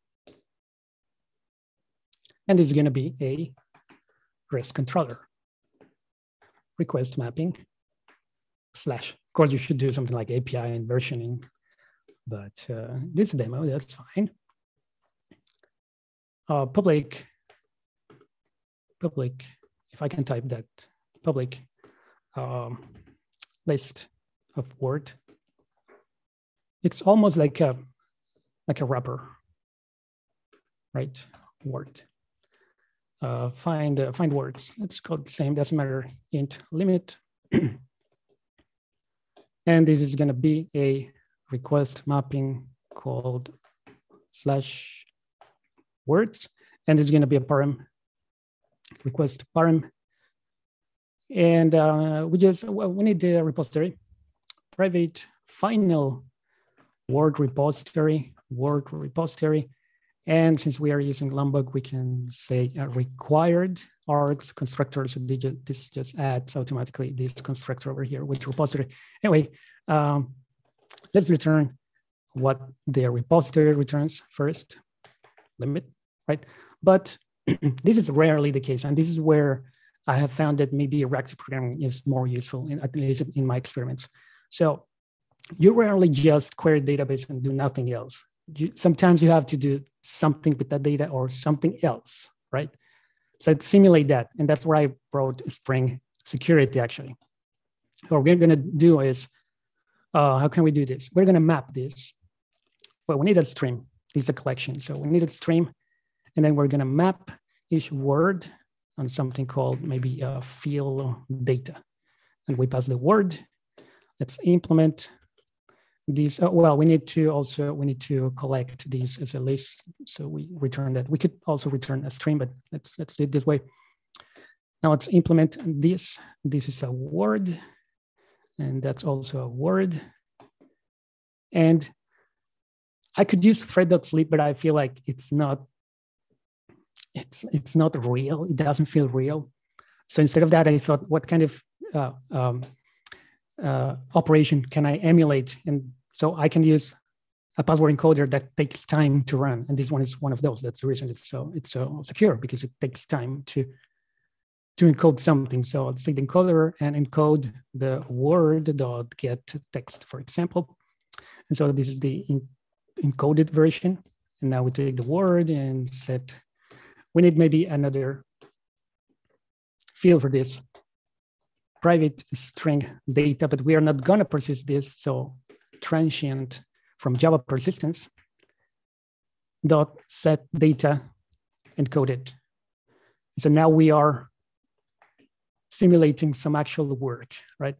and it's going to be a REST controller. Request mapping slash. Of course, you should do something like API and versioning, but uh, this demo, that's fine. Uh, public, public, if I can type that, public um, list of Word. It's almost like a, like a wrapper, right? Word uh, find uh, find words. It's called the same, doesn't matter, int limit. and this is gonna be a request mapping called slash words. And it's gonna be a param, request param. And uh, we just, we need the repository, private final word repository, word repository, and since we are using Lombok, we can say a required args constructor. So this just adds automatically this constructor over here with repository. Anyway, um, let's return what the repository returns first, limit, right? But this is rarely the case. And this is where I have found that maybe reactive programming is more useful, in, at least in my experiments. So you rarely just query database and do nothing else you, sometimes you have to do something with that data or something else, right? So it simulate that. And that's where I brought Spring Security actually. What we're gonna do is, uh, how can we do this? We're gonna map this. Well, we need a stream. it's a collection. So we need a stream. And then we're gonna map each word on something called maybe a field data. And we pass the word. Let's implement these, uh, well, we need to also, we need to collect these as a list. So we return that. We could also return a stream, but let's, let's do it this way. Now let's implement this. This is a word, and that's also a word. And I could use thread.sleep, but I feel like it's not, it's, it's not real. It doesn't feel real. So instead of that, I thought, what kind of uh, um, uh, operation can I emulate? And so I can use a password encoder that takes time to run. And this one is one of those. That's the reason it's so it's so secure because it takes time to to encode something. So I'll take the encoder and encode the word dot get text, for example. And so this is the in, encoded version. And now we take the word and set, we need maybe another field for this. private string data, but we are not gonna persist this. So transient from Java persistence dot set data encoded. So now we are simulating some actual work, right?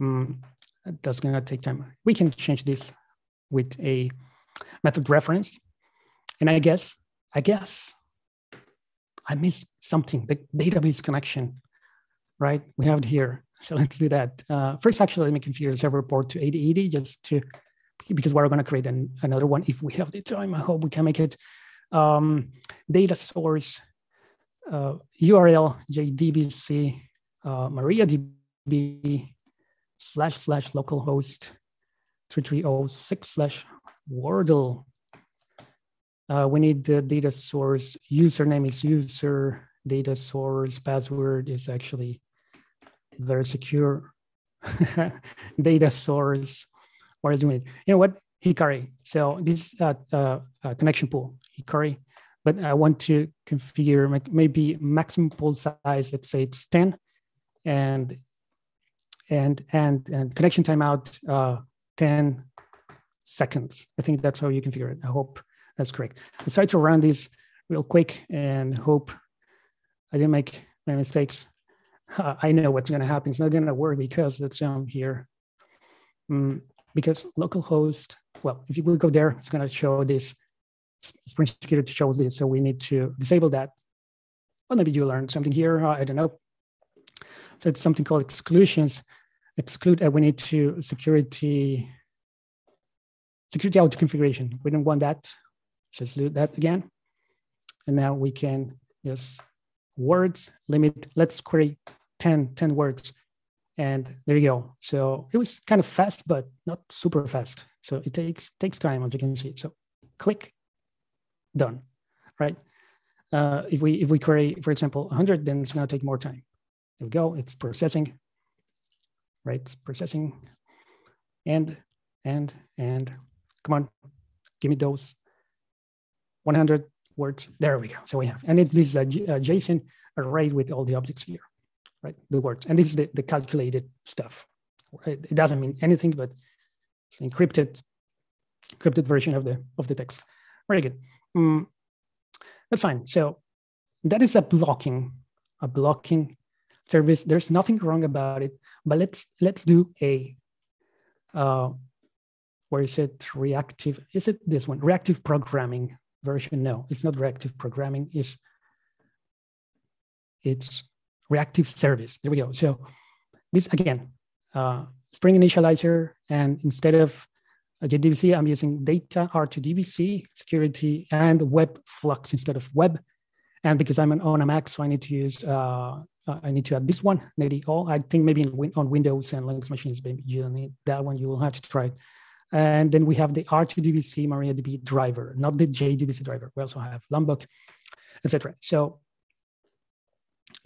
Mm, that's gonna take time. We can change this with a method reference. And I guess, I guess I missed something, the database connection, right? We have it here. So let's do that. Uh, first, actually, let me configure the server port to 8080 just to, because we're gonna create an, another one if we have the time. I hope we can make it. Um, data source, uh, URL JDBC, uh, MariaDB slash slash localhost 3306 slash Wordle. Uh, we need the data source. Username is user. Data source password is actually very secure. data source. What is doing it? You know what? Hikari. So this uh, uh, uh, connection pool, Hikari. But I want to configure maybe maximum pool size. Let's say it's 10 and and and and connection timeout uh, 10 seconds. I think that's how you configure it. I hope that's correct. Let's try to run this real quick and hope I didn't make any mistakes. Uh, I know what's going to happen. It's not going to work because it's um, here. Mm, because localhost, well, if you go there, it's going to show this. Spring Security shows this, so we need to disable that. Well, maybe you learned something here. Uh, I don't know. So it's something called exclusions. Exclude, uh, we need to security, security auto configuration. We don't want that. Just do that again. And now we can just words limit, let's query 10, 10 words. And there you go. So it was kind of fast, but not super fast. So it takes takes time, as you can see. So click, done, right? Uh, if we if we query, for example, 100, then it's going to take more time. There we go. It's processing, right? It's processing, and and and come on, give me those 100 words. There we go. So we have, and it is a, a JSON array with all the objects here, right? The words, and this is the, the calculated stuff. Right? It doesn't mean anything, but it's encrypted, encrypted version of the of the text. Very good. Mm, that's fine. So that is a blocking, a blocking service. There's nothing wrong about it, but let's let's do a uh, where is it reactive? Is it this one? Reactive programming version? No, it's not reactive programming. It's it's reactive service. There we go. So this again, uh, Spring Initializer, and instead of JDBC, I'm using data R2DBC security and web flux instead of web. And because I'm on a Mac, so I need to use uh, uh, I need to add this one, maybe all. I think maybe in, on Windows and Linux machines, maybe you don't need that one. You will have to try it. And then we have the R2DBC MariaDB driver, not the JDBC driver. We also have Lombok, etc. So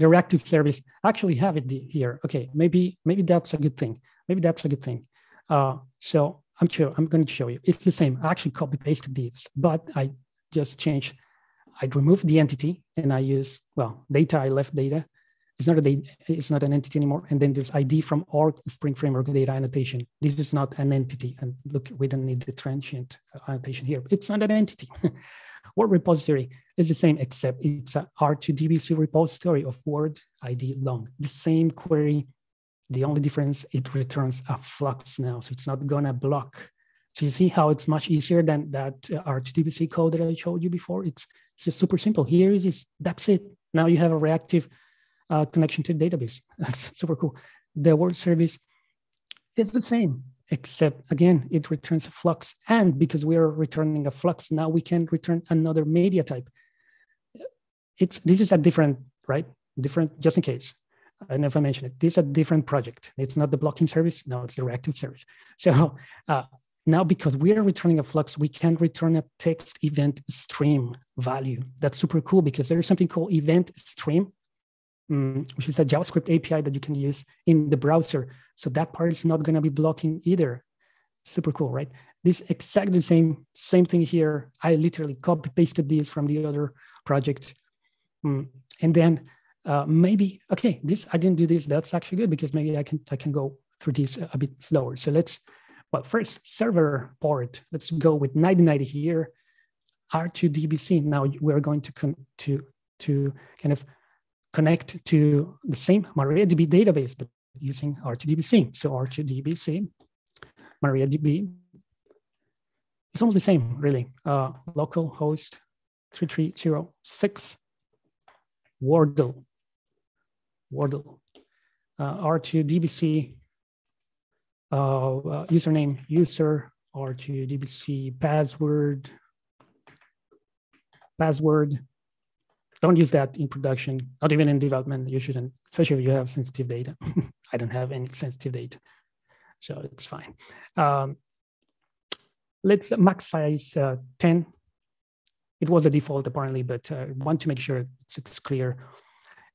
reactive service actually have it here. Okay, maybe maybe that's a good thing. Maybe that's a good thing. Uh, so I'm sure I'm going to show you. It's the same. I actually copy pasted these, but I just changed. I removed the entity and I use well data. I left data it's not a data, it's not an entity anymore. And then there's ID from org Spring Framework data annotation. This is not an entity. And look, we don't need the transient annotation here. It's not an entity. Word repository is the same, except it's a R2DBC repository of word ID long. The same query. The only difference, it returns a flux now. So it's not gonna block. So you see how it's much easier than that R2DBC code that I showed you before. It's, it's just super simple. Here it is. That's it. Now you have a reactive uh, connection to the database. That's super cool. The word service is the same, except again, it returns a flux. And because we are returning a flux, now we can return another media type. It's this is a different, right? Different, just in case. I if I mentioned it. This is a different project. It's not the blocking service. No, it's the reactive service. So uh, now because we are returning a flux, we can return a text event stream value. That's super cool because there's something called event stream um, which is a JavaScript API that you can use in the browser. So that part is not going to be blocking either. Super cool, right? This exactly same same thing here. I literally copy pasted this from the other project, um, and then uh, maybe, okay, this, I didn't do this. That's actually good because maybe I can, I can go through this a bit slower. So let's, well, first server port, let's go with 9090 here, R2DBC. Now we're going to, con to, to kind of connect to the same MariaDB database, but using R2DBC. So R2DBC, MariaDB, it's almost the same, really. Uh, local host 3306, Wordle, Wordle, uh, R2DBC, uh, uh, username user, R2DBC password, password. Don't use that in production, not even in development. You shouldn't, especially if you have sensitive data. I don't have any sensitive data, so it's fine. Um, let's max size uh, 10. It was a default apparently, but I uh, want to make sure it's, it's clear.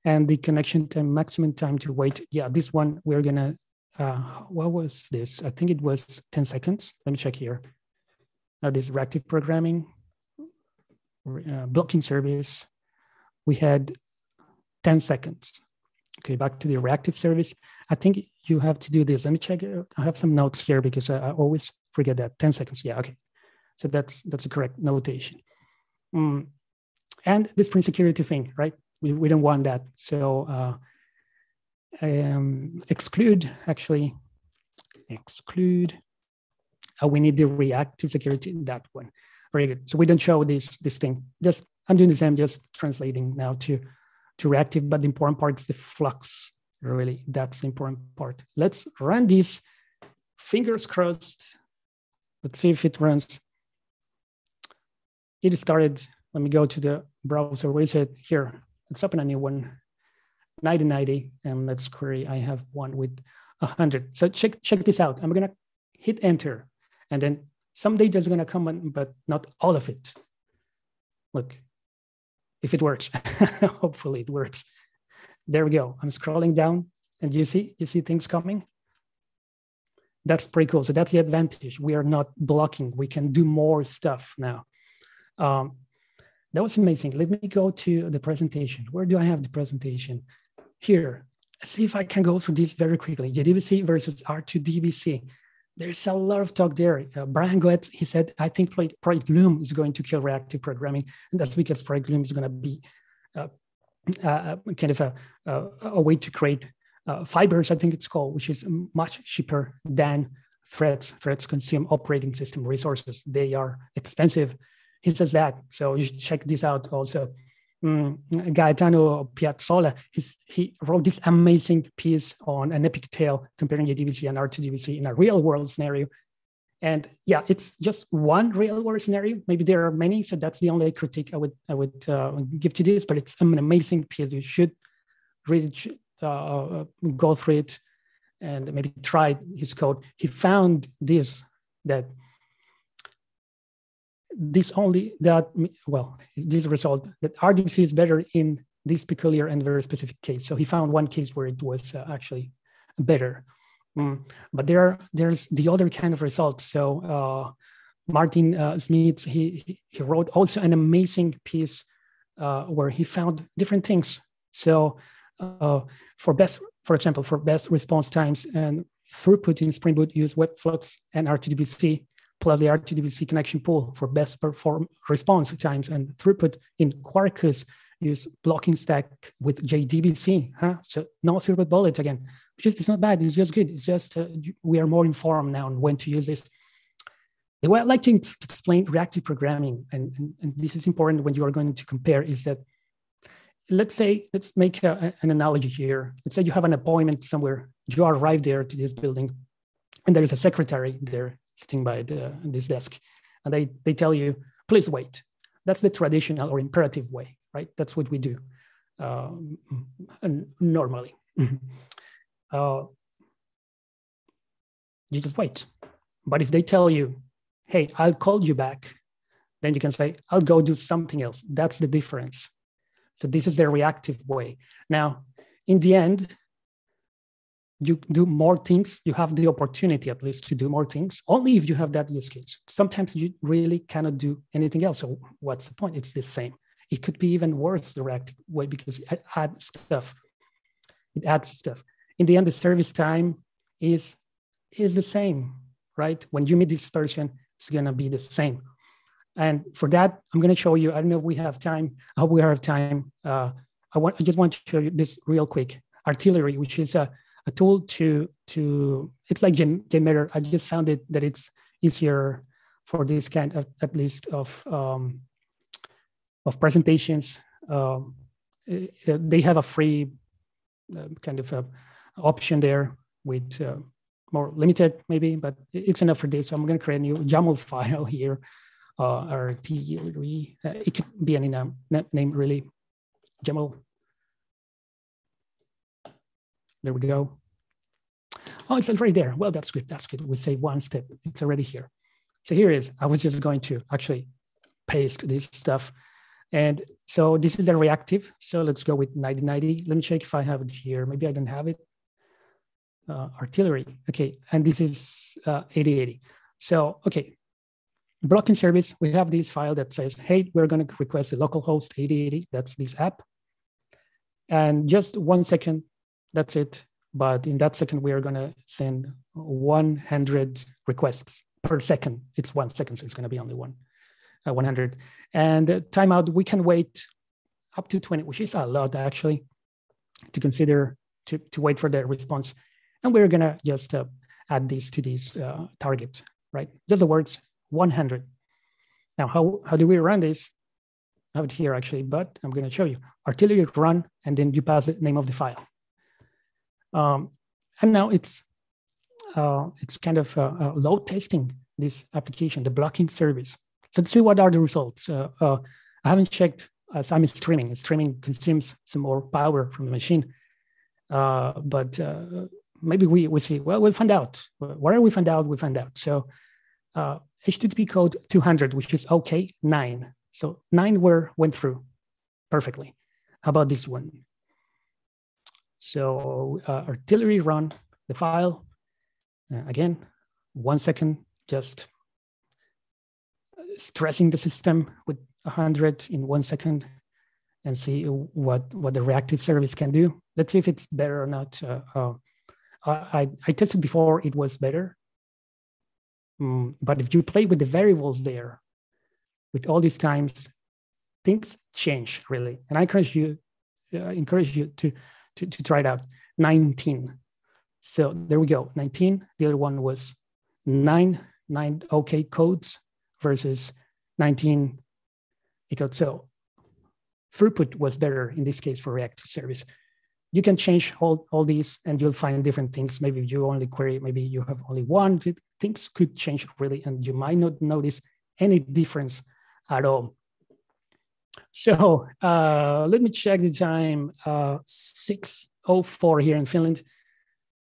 And the connection time, maximum time to wait. Yeah, this one we're gonna, uh, what was this? I think it was 10 seconds. Let me check here. Now this reactive programming, uh, blocking service, we had 10 seconds. Okay, back to the reactive service. I think you have to do this. Let me check. I have some notes here because I, I always forget that 10 seconds. Yeah, okay. So that's that's the correct notation. Mm. And this Spring Security thing, right? We, we don't want that. So uh, um, exclude, actually, exclude. Uh, we need the reactive security, in that one. Very good. So we don't show this, this thing. Just I'm doing the same, just translating now to, to reactive, but the important part is the flux, really. That's important part. Let's run this, fingers crossed. Let's see if it runs. It started, let me go to the browser where it said here, let's open a new one, 9090, and let's query, I have one with 100. So check, check this out. I'm gonna hit enter, and then some data is gonna come in, but not all of it. Look, if it works, hopefully it works. There we go. I'm scrolling down, and you see, you see things coming that's pretty cool. So that's the advantage. We are not blocking. We can do more stuff now. Um, that was amazing. Let me go to the presentation. Where do I have the presentation? Here. See if I can go through this very quickly. JDBC versus R2DBC. There's a lot of talk there. Uh, Brian Goetz, he said, I think Project Loom is going to kill reactive programming. And that's because Project Loom is going to be uh, uh, kind of a, a, way to create uh, fibers, I think it's called, which is much cheaper than threads. Threads consume operating system resources. They are expensive. He says that. So you should check this out also. Mm, Gaetano Piazzolla, he wrote this amazing piece on an epic tale comparing JDBC and R2DBC in a real world scenario. And yeah, it's just one real world scenario. Maybe there are many, so that's the only critique I would I would uh, give to this. But it's an amazing piece. You should read uh, go through it and maybe try his code, he found this that this only that well this result that R2DBC is better in this peculiar and very specific case. So he found one case where it was uh, actually better. Mm. But there are, there's the other kind of results. So uh, Martin uh, Smeets he he wrote also an amazing piece uh, where he found different things. So uh, for best, for example, for best response times and throughput in Spring Boot, use Webflux and R2DBC plus the R2DBC connection pool for best perform response times and throughput in Quarkus use blocking stack with JDBC. Huh? So no throughput bullet again, it's not bad. It's just good. It's just uh, we are more informed now on when to use this. The way I like to explain reactive programming, and, and, and this is important when you are going to compare, is that let's say, let's make a, an analogy here. Let's say you have an appointment somewhere, you arrive there to this building, and there is a secretary there sitting by the, this desk, and they, they tell you, please wait. That's the traditional or imperative way, right? That's what we do uh, normally. uh, you just wait. But if they tell you, hey, I'll call you back, then you can say, I'll go do something else. That's the difference. So this is their reactive way. Now, in the end, you do more things, you have the opportunity at least to do more things, only if you have that use case. Sometimes you really cannot do anything else. So what's the point? It's the same. It could be even worse direct way because it adds stuff. It adds stuff. In the end, the service time is is the same, right? When you meet this person, it's gonna be the same. And for that, I'm gonna show you. I don't know if we have time. I hope we have time. Uh, I want. I just want to show you this real quick. Artillery, which is a, a tool to to. It's like JMeter. I just found it that it's easier for this kind of at least of um, of presentations. Um, they have a free uh, kind of option there with uh, more limited maybe, but it's enough for this. So I'm going to create a new YAML file here. Uh, artillery. Uh, it could be any name, name really. YAML. There we go. Oh, it's already there. Well, that's good. That's good. We save one step. It's already here. So here is. I was just going to actually paste this stuff. And so this is the reactive. So let's go with 9090. Let me check if I have it here. Maybe I don't have it. Uh, artillery. Okay. And this is uh, 8080. So, okay. Blocking service, we have this file that says, hey, we're going to request a localhost 8080. That's this app. And just one second, that's it. But in that second, we are going to send 100 requests per second. It's one second, so it's going to be only one, uh, 100. And timeout, we can wait up to 20, which is a lot actually to consider to, to wait for the response. And we're to just uh, add this to this uh, target, right? Just the words 100. Now, how, how do we run this? I have it here actually, but I'm to show you. Artillery run, and then you pass the name of the file. Um, and now it's uh, it's kind of uh, uh, load testing this application, the blocking service. So let's see what are the results. Uh, uh, I haven't checked as I'm streaming. Streaming consumes some more power from the machine, uh, but maybe we we see. Well, we'll find out. Whatever we find out, we find out. So HTTP code 200, which is OK nine. So nine were went through perfectly. How about this one? So artillery run the file uh, again, one second, just stressing the system with 100 in one second and see what, what the reactive service can do. Let's see if it's better or not. Uh, uh, I, I tested before, it was better. Mm, but if you play with the variables there, with all these times, things change really. And I encourage you, uh, encourage you to, to, to try it out. 19. So there we go, 19. The other one was nine, nine OK codes versus 19 codes. So throughput was better in this case for React service. You can change all, all these and you'll find different things. Maybe you only query, maybe you have only one. Things could change really, and you might not notice any difference at all. So uh, let me check the time, uh, 6.04 here in Finland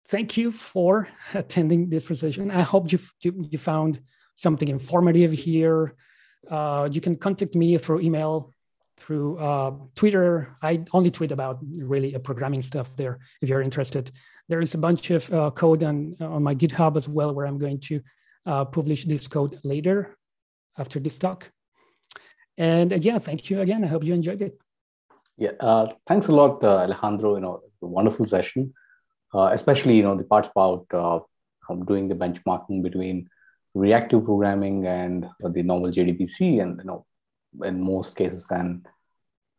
thank you for attending this presentation. I hope you, you, you found something informative here. Uh, you can contact me through email, through uh, Twitter. I only tweet about really a programming stuff there if you're interested. There is a bunch of uh, code on, on my GitHub as well where I'm going to uh, publish this code later after this talk. And uh, yeah, thank you again. I hope you enjoyed it. Yeah, uh, thanks a lot, Alejandro. You know, wonderful session especially you know the parts about doing the benchmarking between reactive programming and the normal JDBC, and you know in most cases, then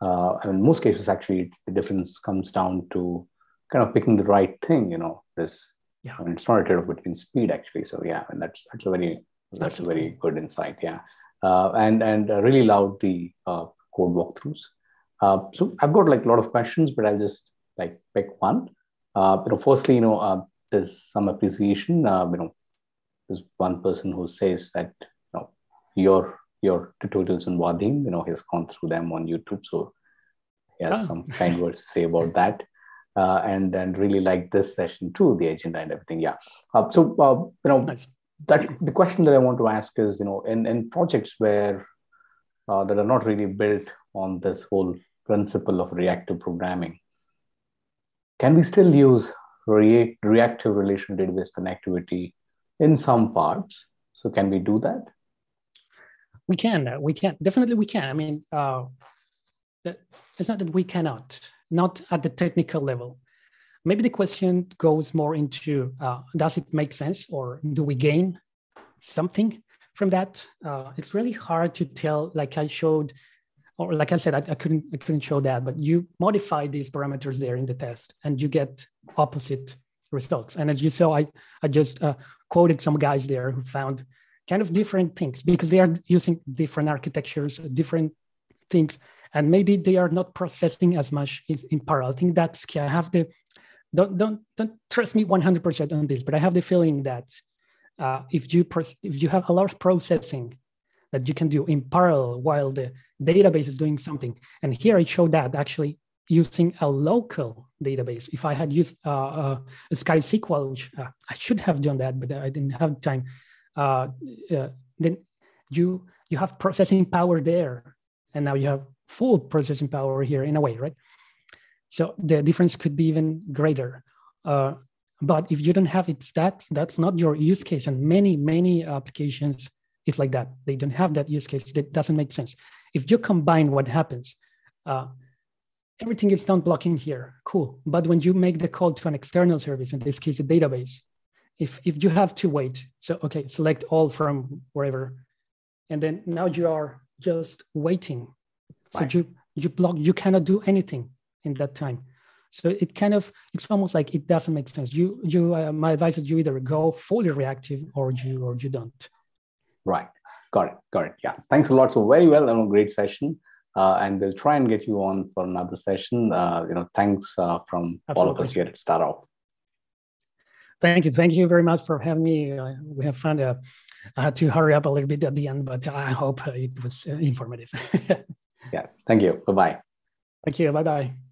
uh, I mean most cases actually the difference comes down to kind of picking the right thing. You know, this yeah, I mean, it's not a trade-off between speed actually. So yeah, and that's that's a very that's Absolutely. a very good insight. Yeah, uh, and and uh, really loved the uh, code walkthroughs. Uh, so I've got like a lot of questions, but I'll just like pick one uh, you know, firstly, you know, uh, there's some appreciation. Uh, you know, there's one person who says that you know your your tutorials on Vaadin, you know, he's gone through them on YouTube, so he has oh. some kind words to say about that. Uh, and and really like this session too, the agenda and everything. Yeah. Uh, so uh, you know, nice. that the question that I want to ask is, you know, in in projects where uh, that are not really built on this whole principle of reactive programming, can we still use re- reactive relational database connectivity in some parts? So can we do that? We can. Uh, we can definitely. We can. I mean, uh, it's not that we cannot, not at the technical level. Maybe the question goes more into uh, does it make sense or do we gain something from that? Uh, it's really hard to tell. Like I showed, or like I said, I, I, couldn't I couldn't show that, but you modify these parameters there in the test, and you get opposite results. And as you saw, I I just uh, quoted some guys there who found kind of different things because they are using different architectures, different things, and maybe they are not processing as much in parallel. I think that's key. I have the don't don't don't trust me 100% on this, but I have the feeling that uh, if you if you have a lot of processing that you can do in parallel while the database is doing something, and here I show that actually using a local database. If I had used uh, uh, a SkySQL, which uh, I should have done that, but I didn't have time, uh, uh, then you you have processing power there, and now you have full processing power here in a way, right? So the difference could be even greater. Uh, but if you don't have it, that's that's not your use case, and many many applications it's like that. They don't have that use case. That doesn't make sense. If you combine what happens, everything is done blocking here. Cool. But when you make the call to an external service, in this case, a database, if if you have to wait so okay select all from wherever and then now you are just waiting. Right. so you you block you cannot do anything in that time. So it kind of it's almost like it doesn't make sense. You you uh, my advice is you either go fully reactive or you or you don't. Right. Got it. Got it. Yeah. Thanks a lot. So very well and a great session uh, and we'll try and get you on for another session uh, you know thanks uh, from Absolutely. all of us here at Starof Thank you. Thank you very much for having me. Uh, we have fun. Uh, I had to hurry up a little bit at the end, but I hope it was uh, informative. yeah. Thank you. Bye bye. Thank you. Bye bye.